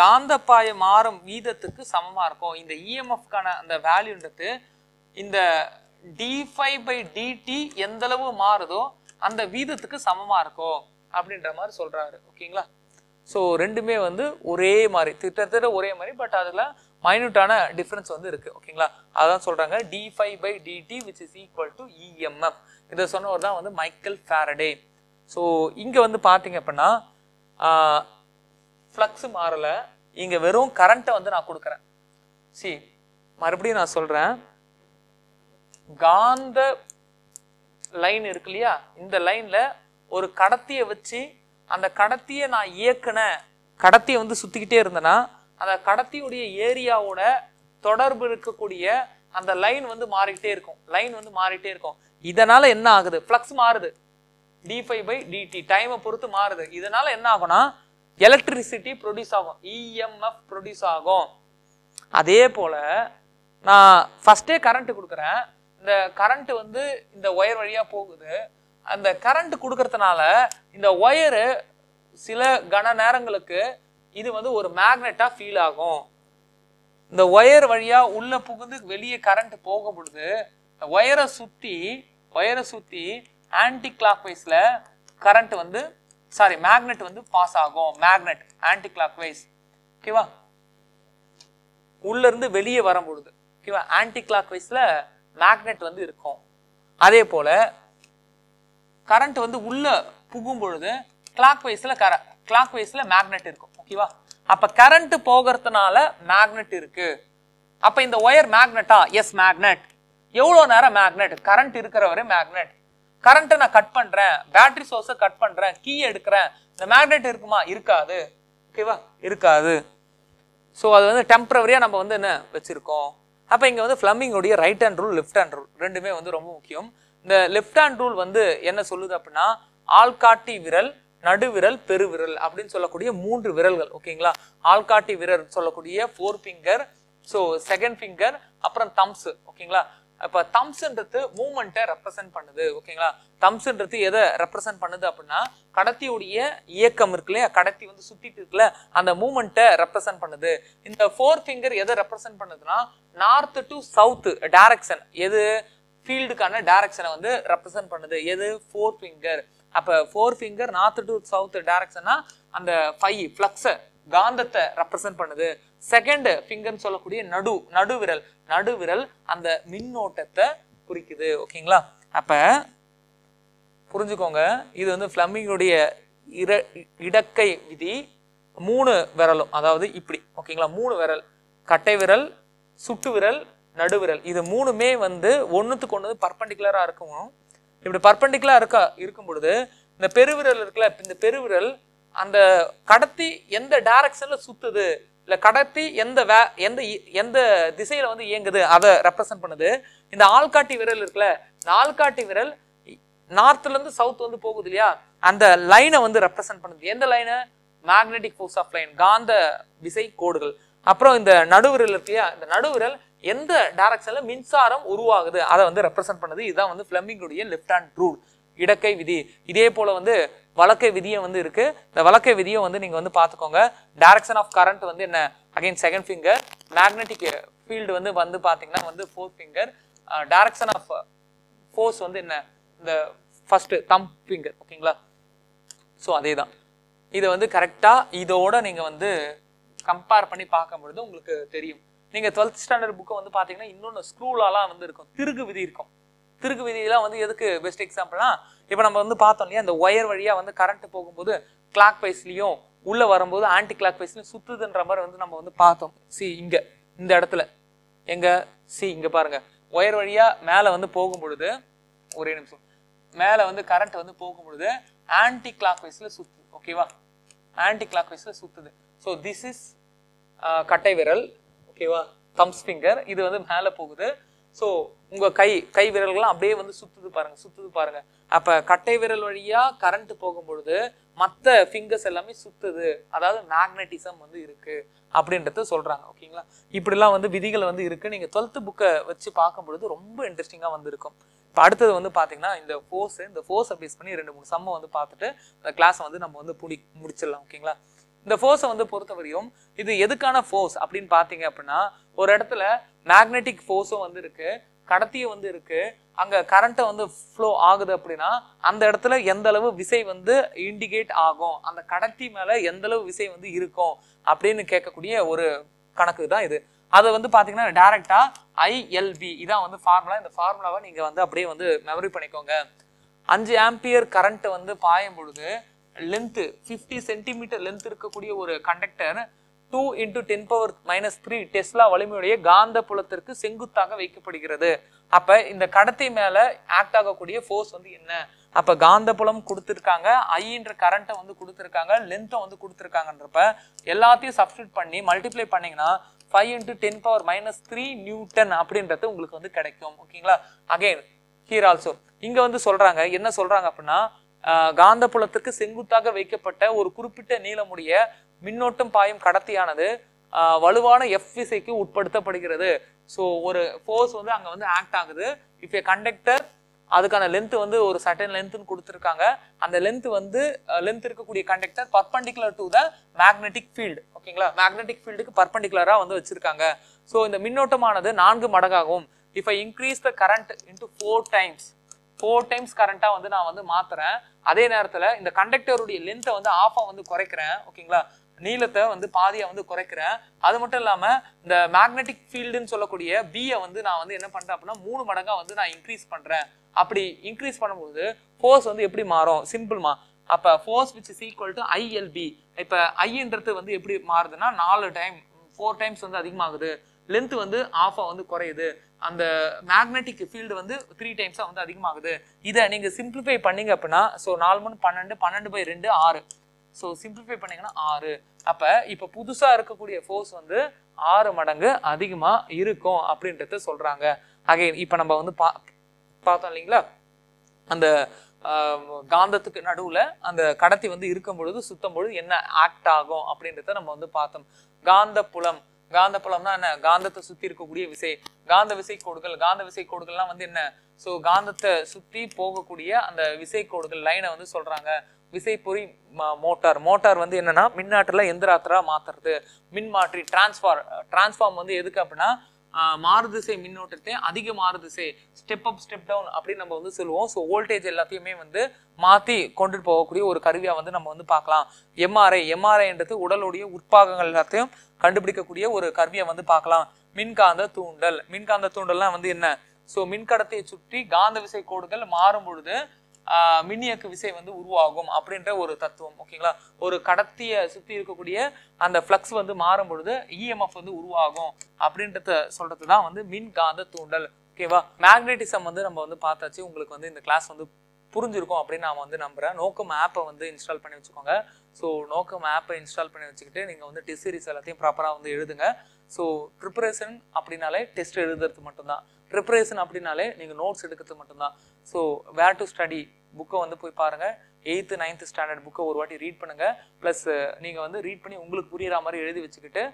காந்தப்பாய மாறும் வீதத்துக்கு சமமா இருக்கும். இந்த இஎம்எஃப்க்கான அந்த வேல்யூன்றது இந்த டி ஃபைவ் பை டிடி எந்த அளவு மாறுதோ அந்த வீதத்துக்கு சமமாக இருக்கும் அப்படின்ற மாதிரி சொல்கிறாரு ஓகேங்களா? ஸோ ரெண்டுமே வந்து ஒரே மாதிரி திட்டத்தட்ட ஒரே மாதிரி பட் அதில் மைனூட்டான டிஃப்ரென்ஸ் வந்து இருக்குது ஓகேங்களா? அதான் சொல்கிறாங்க d five by dt which is equal to EMF இதை சொன்னவர் தான் வந்து மைக்கேல் ஃபேரடே ஸோ இங்கே வந்து பார்த்தீங்க அப்படின்னா ஃப்ளக்ஸ் மாறலை. இங்கே வெறும் கரண்ட்டை வந்து நான் கொடுக்குறேன். சி மறுபடியும் நான் சொல்கிறேன் காந்த லைன் இருக்கு இல்லையா? இந்த லைன்ல ஒரு கடத்தியை வச்சு அந்த கடத்தியை நான் இயக்குனேன் கடத்தியை வந்து சுத்திக்கிட்டே இருந்தேன்னா அந்த கடத்தியுடைய ஏரியாவோட தொடர்பு இருக்கக்கூடிய அந்த லைன் வந்து மாறிக்கிட்டே இருக்கும். லைன் வந்து மாறிட்டே இருக்கும். இதனால என்ன ஆகுது? ஃப்ளக்ஸ் மாறுது. டி ஃபைவ் பை டிடி டைமை பொறுத்து மாறுது. இதனால என்ன ஆகும்னா எலக்ட்ரிசிட்டி ப்ரொடியூஸ் ஆகும். இஎம்எஃப் ப்ரொடியூஸ் ஆகும். அதே போல நான் ஃபஸ்ட்டே கரண்ட் கொடுக்குறேன். இந்த கரண்ட் வந்து இந்த ஒயர் வழியா போகுது. அந்த கரண்ட் கொடுக்கறதுனால இந்த ஒயரு சில கன நேரங்களுக்கு இது வந்து ஒரு மேக்னெட்டா ஃபீல் ஆகும். இந்த ஒயர் வழியா உள்ள புகுந்து வெளியே கரண்ட் போக பொழுது ஒயரை சுத்தி ஒயரை சுத்தி ஆன்டி கிளாக் வைஸ்ல கரண்ட் வந்து சாரி மேக்னெட் வந்து பாஸ் ஆகும். மேக்னெட் ஆன்டி கிளாக் வைஸ் ஓகேவா உள்ள இருந்து வெளியே வரும் பொழுது ஓகேவா ஆன்டி கிளாக் வைஸ்ல மேக்னெட் வந்து இருக்கும். அதே போல் கரண்ட் வந்து உள்ளே புகும் பொழுது கிளாக் வைஸில் கர கிளாக் வைஸில் மேக்னெட் இருக்கும். ஓகேவா அப்போ கரண்ட் போகிறதுனால மேக்னெட் இருக்கு. அப்போ இந்த ஒயர் மேக்னெட்டா எஸ் மேக்னெட் எவ்வளோ நேரம் மேக்னெட் கரண்ட் இருக்கிற வரை மேக்னெட் கரண்ட்டை நான் கட் பண்ணுறேன் பேட்டரி சோர்ஸை கட் பண்ணுறேன் கீ எடுக்கிறேன். இந்த மேக்னெட் இருக்குமா? இருக்காது. ஓகேவா இருக்காது. ஸோ அது வந்து டெம்பரவரியாக நம்ம வந்து என்ன வச்சுருக்கோம்? அப்போ இங்கே வந்து ஃப்ளம்பிங்கோடைய right hand rule left hand rule ரெண்டுமே வந்து ரொம்ப முக்கியம். இந்த லெஃப்ட் ஹேண்ட் ரூல் வந்து என்ன சொல்லுது அப்படின்னா ஆள்காட்டி விரல் நடுவிரல் பெருவிரல் அப்படின்னு சொல்லக்கூடிய மூன்று விரல்கள் ஓகேங்களா ஆள்காட்டி விரல் சொல்லக்கூடிய fore finger so second finger அப்புறம் தம்ஸ் ஓகேங்களா இப்போ தம்ஸ்ன்றது மூமெண்ட்டை ரெப்ரசென்ட் பண்ணுது ஓகேங்களா தம்ஸ்ன்றது எதை ரெப்ரசென்ட் பண்ணுது அப்படின்னா கடத்தியுடைய இயக்கம் இருக்கு இல்லையா? கடத்தி வந்து சுத்திட்டு இருக்குல்ல அந்த மூமெண்ட்டை ரெப்ரசென்ட் பண்ணுது. இந்த ஃபோர் ஃபிங்கர் எதை ரெப்ரசென்ட் பண்ணுதுன்னா நார்த் டு சவுத் டைரக்ஷன் எது? ஃபீல்டுக்கான டைரக்ஷனை வந்து ரெப்ரசென்ட் பண்ணுது. எது? ஃபோர் ஃபிங்கர் அப்போ four finger north to south டைரக்ஷனா அந்த ஃபைவ் ஃப்ளக்ஸை காந்தத்தை ரெப்ரசென்ட் பண்ணுது. செகண்ட் ஃபிங்கர்னு சொல்லக்கூடிய நடு நடுவிரல். நடுவிரல் அந்த மின்னோட்டத்தை குறிக்குது. ஓகேங்களா? அப்ப புரிஞ்சுக்கோங்க. இது வந்து ஃப்ளமிங்குடைய இர இடக்கை விதி மூணு விரலும். அதாவது இப்படி. ஓகேங்களா? மூணு விரல். கட்டை விரல் சுட்டு விரல் நடுவிரல். இது மூணுமே வந்து ஒன்றுத்துக்கு ஒன்று பர்பண்டிகுலராக இருக்கணும் இப்படி பர்பண்டிகுலராக இருக்க இருக்கும் பொழுது இந்த பெருவிரல் இருக்குல்ல இந்த பெருவிரல் அந்த கடத்தி எந்த டைரக்ஷனில் சுற்றுது இல்லை கடத்தி எந்த வே எந்த இ- எந்த திசையில் வந்து இயங்குது? அதை ரெப்ரசன்ட் பண்ணுது. இந்த ஆள்காட்டி விரல் இருக்குல்ல இந்த ஆள்காட்டி விரல் நார்த்துலேருந்து சவுத் வந்து போகுது இல்லையா? அந்த லைனை வந்து ரெப்ரசன்ட் பண்ணுது. எந்த லைனை மேக்னெட்டிக் ஃபோர்ஸ் ஆஃப் லைன் காந்த விசை கோடுகள். அப்புறம் இந்த நடுவிரல் இருக்கு இல்லையா? இந்த நடுவிரல் எந்த டைரக்ஷனில் மின்சாரம் உருவாகுது? அதை வந்து ரெப்ரசன்ட் பண்ணுது. இதுதான் வந்து ஃபிளமிங்குடைய லெஃப்ட் ஹேண்ட் ரூல் இடக்கை விதி. இதே போல் வந்து வழக்க விதியை வந்து இருக்கு. இந்த வழக்க விதியை வந்து நீங்க வந்து பார்த்துக்கோங்க. டைரக்ஷன் ஆஃப் கரண்ட் வந்து என்ன? Again second finger magnetic field வந்து வந்து பாத்தீங்கன்னா வந்து fourth finger direction of force வந்து என்ன? இந்த ஃபர்ஸ்ட் தம் ஃபிங்கர் ஓகேங்களா ஸோ அதே தான் இதை வந்து கரெக்டாக இதோட நீங்கள் வந்து கம்பேர் பண்ணி பார்க்கும் பொழுது உங்களுக்கு தெரியும். நீங்கள் டுவெல்த் ஸ்டாண்டர்ட் புக்கை வந்து பார்த்தீங்கன்னா இன்னொன்று ஸ்க்ரூலாலாம் வந்து இருக்கும். திருகு விதி இருக்கும். திருக்கு விதியெல்லாம் வந்து எதுக்கு பெஸ்ட் எக்ஸாம்பிள்னா இப்போ நம்ம வந்து பார்த்தோம் இல்லையா அந்த ஒயர் வழியாக வந்து கரண்ட் போகும்போது கிளாக் வைஸ்லையும் உள்ளே வரும்போது ஆன்டி கிளாக் வைஸ்லையும் சுற்றுதுன்ற மாதிரி வந்து நம்ம வந்து பார்த்தோம். சி இங்கே இந்த இடத்துல. எங்கே? சி இங்கே பாருங்கள் ஒயர் வழியாக மேலே வந்து போகும்பொழுது ஒரே நிமிஷம். மேலே வந்து கரண்ட் வந்து போகும்பொழுது ஆன்டி கிளாக் வைஸில் சுற்றுது ஓகேவா ஆன்டி கிளாக் வைஸில் சுற்றுது ஸோ திஸ் இஸ் கட்டை விரல் ஓகேவா தம்ஸ் ஃபிங்கர் இது வந்து மேலே போகுது. ஸோ உங்கள் கை கை விரல்கள்லாம் அப்படியே வந்து சுற்றுது பாருங்க சுற்றுது பாருங்க. அப்போ கட்டை விரல் வழியாக கரண்ட் போகும் பொழுது மற்ற ஃபிங்கர்ஸ் எல்லாமே சுற்றுது அதாவது மேக்னட்டிசம் வந்து இருக்கு அப்படின்றத சொல்றாங்க ஓகேங்களா இப்படிலாம் வந்து விதிகள் வந்து இருக்கு. நீங்க டுவெல்த் புக்கை வச்சு பார்க்கும் பொழுது ரொம்ப இன்ட்ரெஸ்டிங்காக வந்துருக்கும். இப்போ அடுத்தது வந்து பார்த்தீங்கன்னா இந்த ஃபோர்ஸ் இந்த ஃபோர்ஸை பேஸ் பண்ணி ரெண்டு மூணு சம்மை வந்து பார்த்துட்டு இந்த கிளாஸை வந்து நம்ம வந்து புடி முடிச்சிடலாம் ஓகேங்களா இந்த ஃபோர்ஸை வந்து பொறுத்தவரையும் இது எதுக்கான ஃபோர்ஸ் அப்படின்னு பார்த்தீங்க அப்படின்னா ஒரு இடத்துல மேக்னெட்டிக் ஃபோர்ஸும் வந்து இருக்கு கடத்தியும் வந்து இருக்கு அங்க கரண்ட்டை வந்து ஃப்ளோ ஆகுது அப்படின்னா அந்த இடத்துல எந்த அளவு விசை வந்து இண்டிகேட் ஆகும் அந்த கடத்தி மேல எந்த அளவு விசை வந்து இருக்கும் அப்படின்னு கேட்கக்கூடிய ஒரு கணக்கு தான் இது. அதை வந்து பார்த்தீங்கன்னா டேரெக்டாக ஐஎல்பி இதான் வந்து ஃபார்முலா இந்த ஃபார்முலாவை நீங்கள் வந்து அப்படியே வந்து மெமரி பண்ணிக்கோங்க. அஞ்சு ஆம்பியர் கரண்ட் வந்து பாயும் பொழுது லென்த்து ஃபிஃப்டி சென்டிமீட்டர் லென்த் இருக்கக்கூடிய ஒரு conductor two into ten power minus three tesla வலிமையுடைய காந்த புலத்திற்கு செங்குத்தாக வைக்கப்படுகிறது. அப்ப இந்த கடத்தி மேல ஆக்ட் ஆகக்கூடிய ஃபோர்ஸ் வந்து என்ன? அப்ப காந்த புலம் கொடுத்துருக்காங்க ஐன்ற கரண்ட்டை வந்து கொடுத்துருக்காங்க. லென்த்தை வந்து கொடுத்துருக்காங்கன்றப்ப எல்லாத்தையும் சப்ஸ்டியூட் பண்ணி மல்டிப்ளை பண்ணீங்கன்னா five into ten power minus three newton அப்படின்றது உங்களுக்கு வந்து கிடைக்கும். ஓகேங்களா அகைன் ஹீர் ஆல்சோ இங்க வந்து சொல்றாங்க. என்ன சொல்றாங்க அப்படின்னா ஆஹ் காந்த செங்குத்தாக வைக்கப்பட்ட ஒரு குறிப்பிட்ட நீளமுடைய மின்னோட்டம் பாயும் கடத்தியானது வலுவான எஃப் விசைக்கு உட்படுத்தப்படுகிறது. ஸோ ஒரு ஃபோர்ஸ் வந்து அங்கே வந்து ஆக்ட் ஆகுது. இஃப் ஏ கண்டக்டர் அதுக்கான லென்த் வந்து ஒரு சர்டன் லென்த்னு கொடுத்துருக்காங்க. அந்த லென்த் வந்து லென்த் இருக்கக்கூடிய conductor perpendicular to the magnetic field ஓகேங்களா மேக்னெட்டிக் ஃபீல்டுக்கு பர்பண்டிகுலராக வந்து வச்சுருக்காங்க. ஸோ இந்த மின்னோட்டமானது நான்கு மடங்காகும். If I increase the current into four times four times கரண்ட்டாக வந்து நான் வந்து மாற்றுறேன் அதே நேரத்தில் இந்த கண்டக்டருடைய லென்த்தை வந்து ஆஃபாக வந்து குறைக்கிறேன். ஓகேங்களா நீளத்தை வந்து பாதியாக வந்து குறைக்கிறேன். அது மட்டும் இல்லாமல் இந்த மேக்னெட்டிக் ஃபீல்டுன்னு சொல்லக்கூடிய பியை வந்து நான் வந்து என்ன பண்ணுறேன் அப்படின்னா மூணு மடங்காக வந்து நான் இன்க்ரீஸ் பண்ணுறேன் அப்படி இன்க்ரீஸ் பண்ணும்போது ஃபோர்ஸ் வந்து எப்படி மாறும்? சிம்பிள்மா அப்போ force which is equal to ILB இப்போ ஐன்றது வந்து எப்படி மாறுதுன்னா நாலு டைம் ஃபோர் டைம்ஸ் வந்து அதிகமாகுது. லென்த் வந்து ஆஃபாக வந்து குறையுது. அந்த மேக்னெட்டிக் ஃபீல்டு வந்து த்ரீ டைம்ஸாக வந்து அதிகமாகுது. இதை நீங்கள் சிம்பிளிஃபை பண்ணீங்க அப்படின்னா ஸோ நாலு மூணு பன்னெண்டு பன்னெண்டு பை ரெண்டு ஆறு. ஸோ சிம்பிளிஃபை பண்ணிங்கன்னா ஆறு. அப்போ இப்போ புதுசாக இருக்கக்கூடிய ஃபோர்ஸ் வந்து ஆறு மடங்கு அதிகமாக இருக்கும் அப்படின்றத சொல்கிறாங்க அகைன் இப்போ நம்ம வந்து பா பார்த்தோம் இல்லைங்களா? அந்த காந்தத்துக்கு நடுவில் அந்த கடத்தி வந்து இருக்கும் பொழுது சுத்தம் பொழுது என்ன ஆக்ட் ஆகும் அப்படின்றத நம்ம வந்து பார்த்தோம். காந்த புலம் காந்த புலம்னா என்ன? காந்தத்தை சுத்தி இருக்கக்கூடிய விசை. காந்த விசை கோடுகள் காந்த விசை கோடுகள்லாம் வந்து என்ன? சோ காந்தத்தை சுத்தி போகக்கூடிய அந்த விசை கோடுகள் லைனை வந்து சொல்றாங்க. விசைப்பொறி ம- மோட்டார். மோட்டார் வந்து என்னன்னா மின்னாற்றல எந்திராத்திரா மாத்துறது. மின்மாற்றி டிரான்ஸ்ஃபார் டிரான்ஸ்ஃபார்ம் வந்து எதுக்கு அப்படின்னா மாறுதிசை மின்னோட்டத்தை அதிக மாறுதிசை ஸ்டெப் அப் ஸ்டெப் டவுன் அப்படின்னு நம்ம வந்து சொல்லுவோம். ஸோ வோல்டேஜ் எல்லாத்தையுமே வந்து மாற்றி கொண்டுட்டு போகக்கூடிய ஒரு கருவியாக வந்து நம்ம வந்து பார்க்கலாம். எம்ஆர்ஐ எம்ஆர்ஐன்றது உடலுடைய உட்பாகங்கள் எல்லாத்தையும் கண்டுபிடிக்கக்கூடிய ஒரு கருவியை வந்து பார்க்கலாம். மின்காந்த தூண்டல். மின்காந்த தூண்டல்லாம் வந்து என்ன? ஸோ மின்கடத்தையை சுற்றி காந்த விசை கோடுகள் மாறும் பொழுது மின்னியக்கு விசை வந்து உருவாகும் அப்படின்ற ஒரு தத்துவம் ஓகேங்களா ஒரு கடத்திய சுற்றி இருக்கக்கூடிய அந்த ஃப்ளக்ஸ் வந்து மாறும் பொழுது இஎம்எஃப் வந்து உருவாகும் அப்படின்றத சொல்றது தான் வந்து மின்காந்த தூண்டல் ஓகேவா மேக்னெட்டிசம் வந்து நம்ம வந்து பார்த்தாச்சு. உங்களுக்கு வந்து இந்த கிளாஸ் வந்து புரிஞ்சிருக்கும் அப்படின்னு நான் வந்து நம்புறேன். நோக்கம் ஆப்பை வந்து இன்ஸ்டால் பண்ணி வச்சுக்கோங்க. ஸோ நோக்கம் ஆப்பை இன்ஸ்டால் பண்ணி வச்சுக்கிட்டு நீங்கள் வந்து டெஸ்ட் சீரிஸ் எல்லாத்தையும் ப்ராப்பராக வந்து எழுதுங்க. ஸோ ப்ரிப்பரேஷன் அப்படின்னாலே டெஸ்ட் எழுதுறது மட்டும்தான். ப்ரிப்பரேஷன் அப்படின்னாலே நீங்கள் நோட்ஸ் எடுக்கிறது மட்டும்தான். ஸோ வேர் டு ஸ்டடி புக்கை வந்து போய் பாருங்கள் எயித்து நைன்த்து ஸ்டாண்டர்ட் புக்கை ஒரு வாட்டி ரீட் பண்ணுங்கள் ப்ளஸ் நீங்கள் வந்து ரீட் பண்ணி உங்களுக்கு புரியுற மாதிரி எழுதி வச்சுக்கிட்டு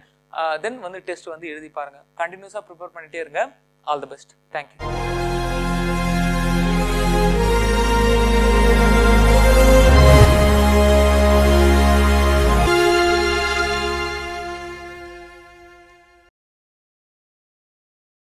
தென் வந்து டெஸ்ட் வந்து எழுதி பாருங்க. கண்டினியூஸாக ப்ரிப்பேர் பண்ணிகிட்டே இருங்க. All the best thank you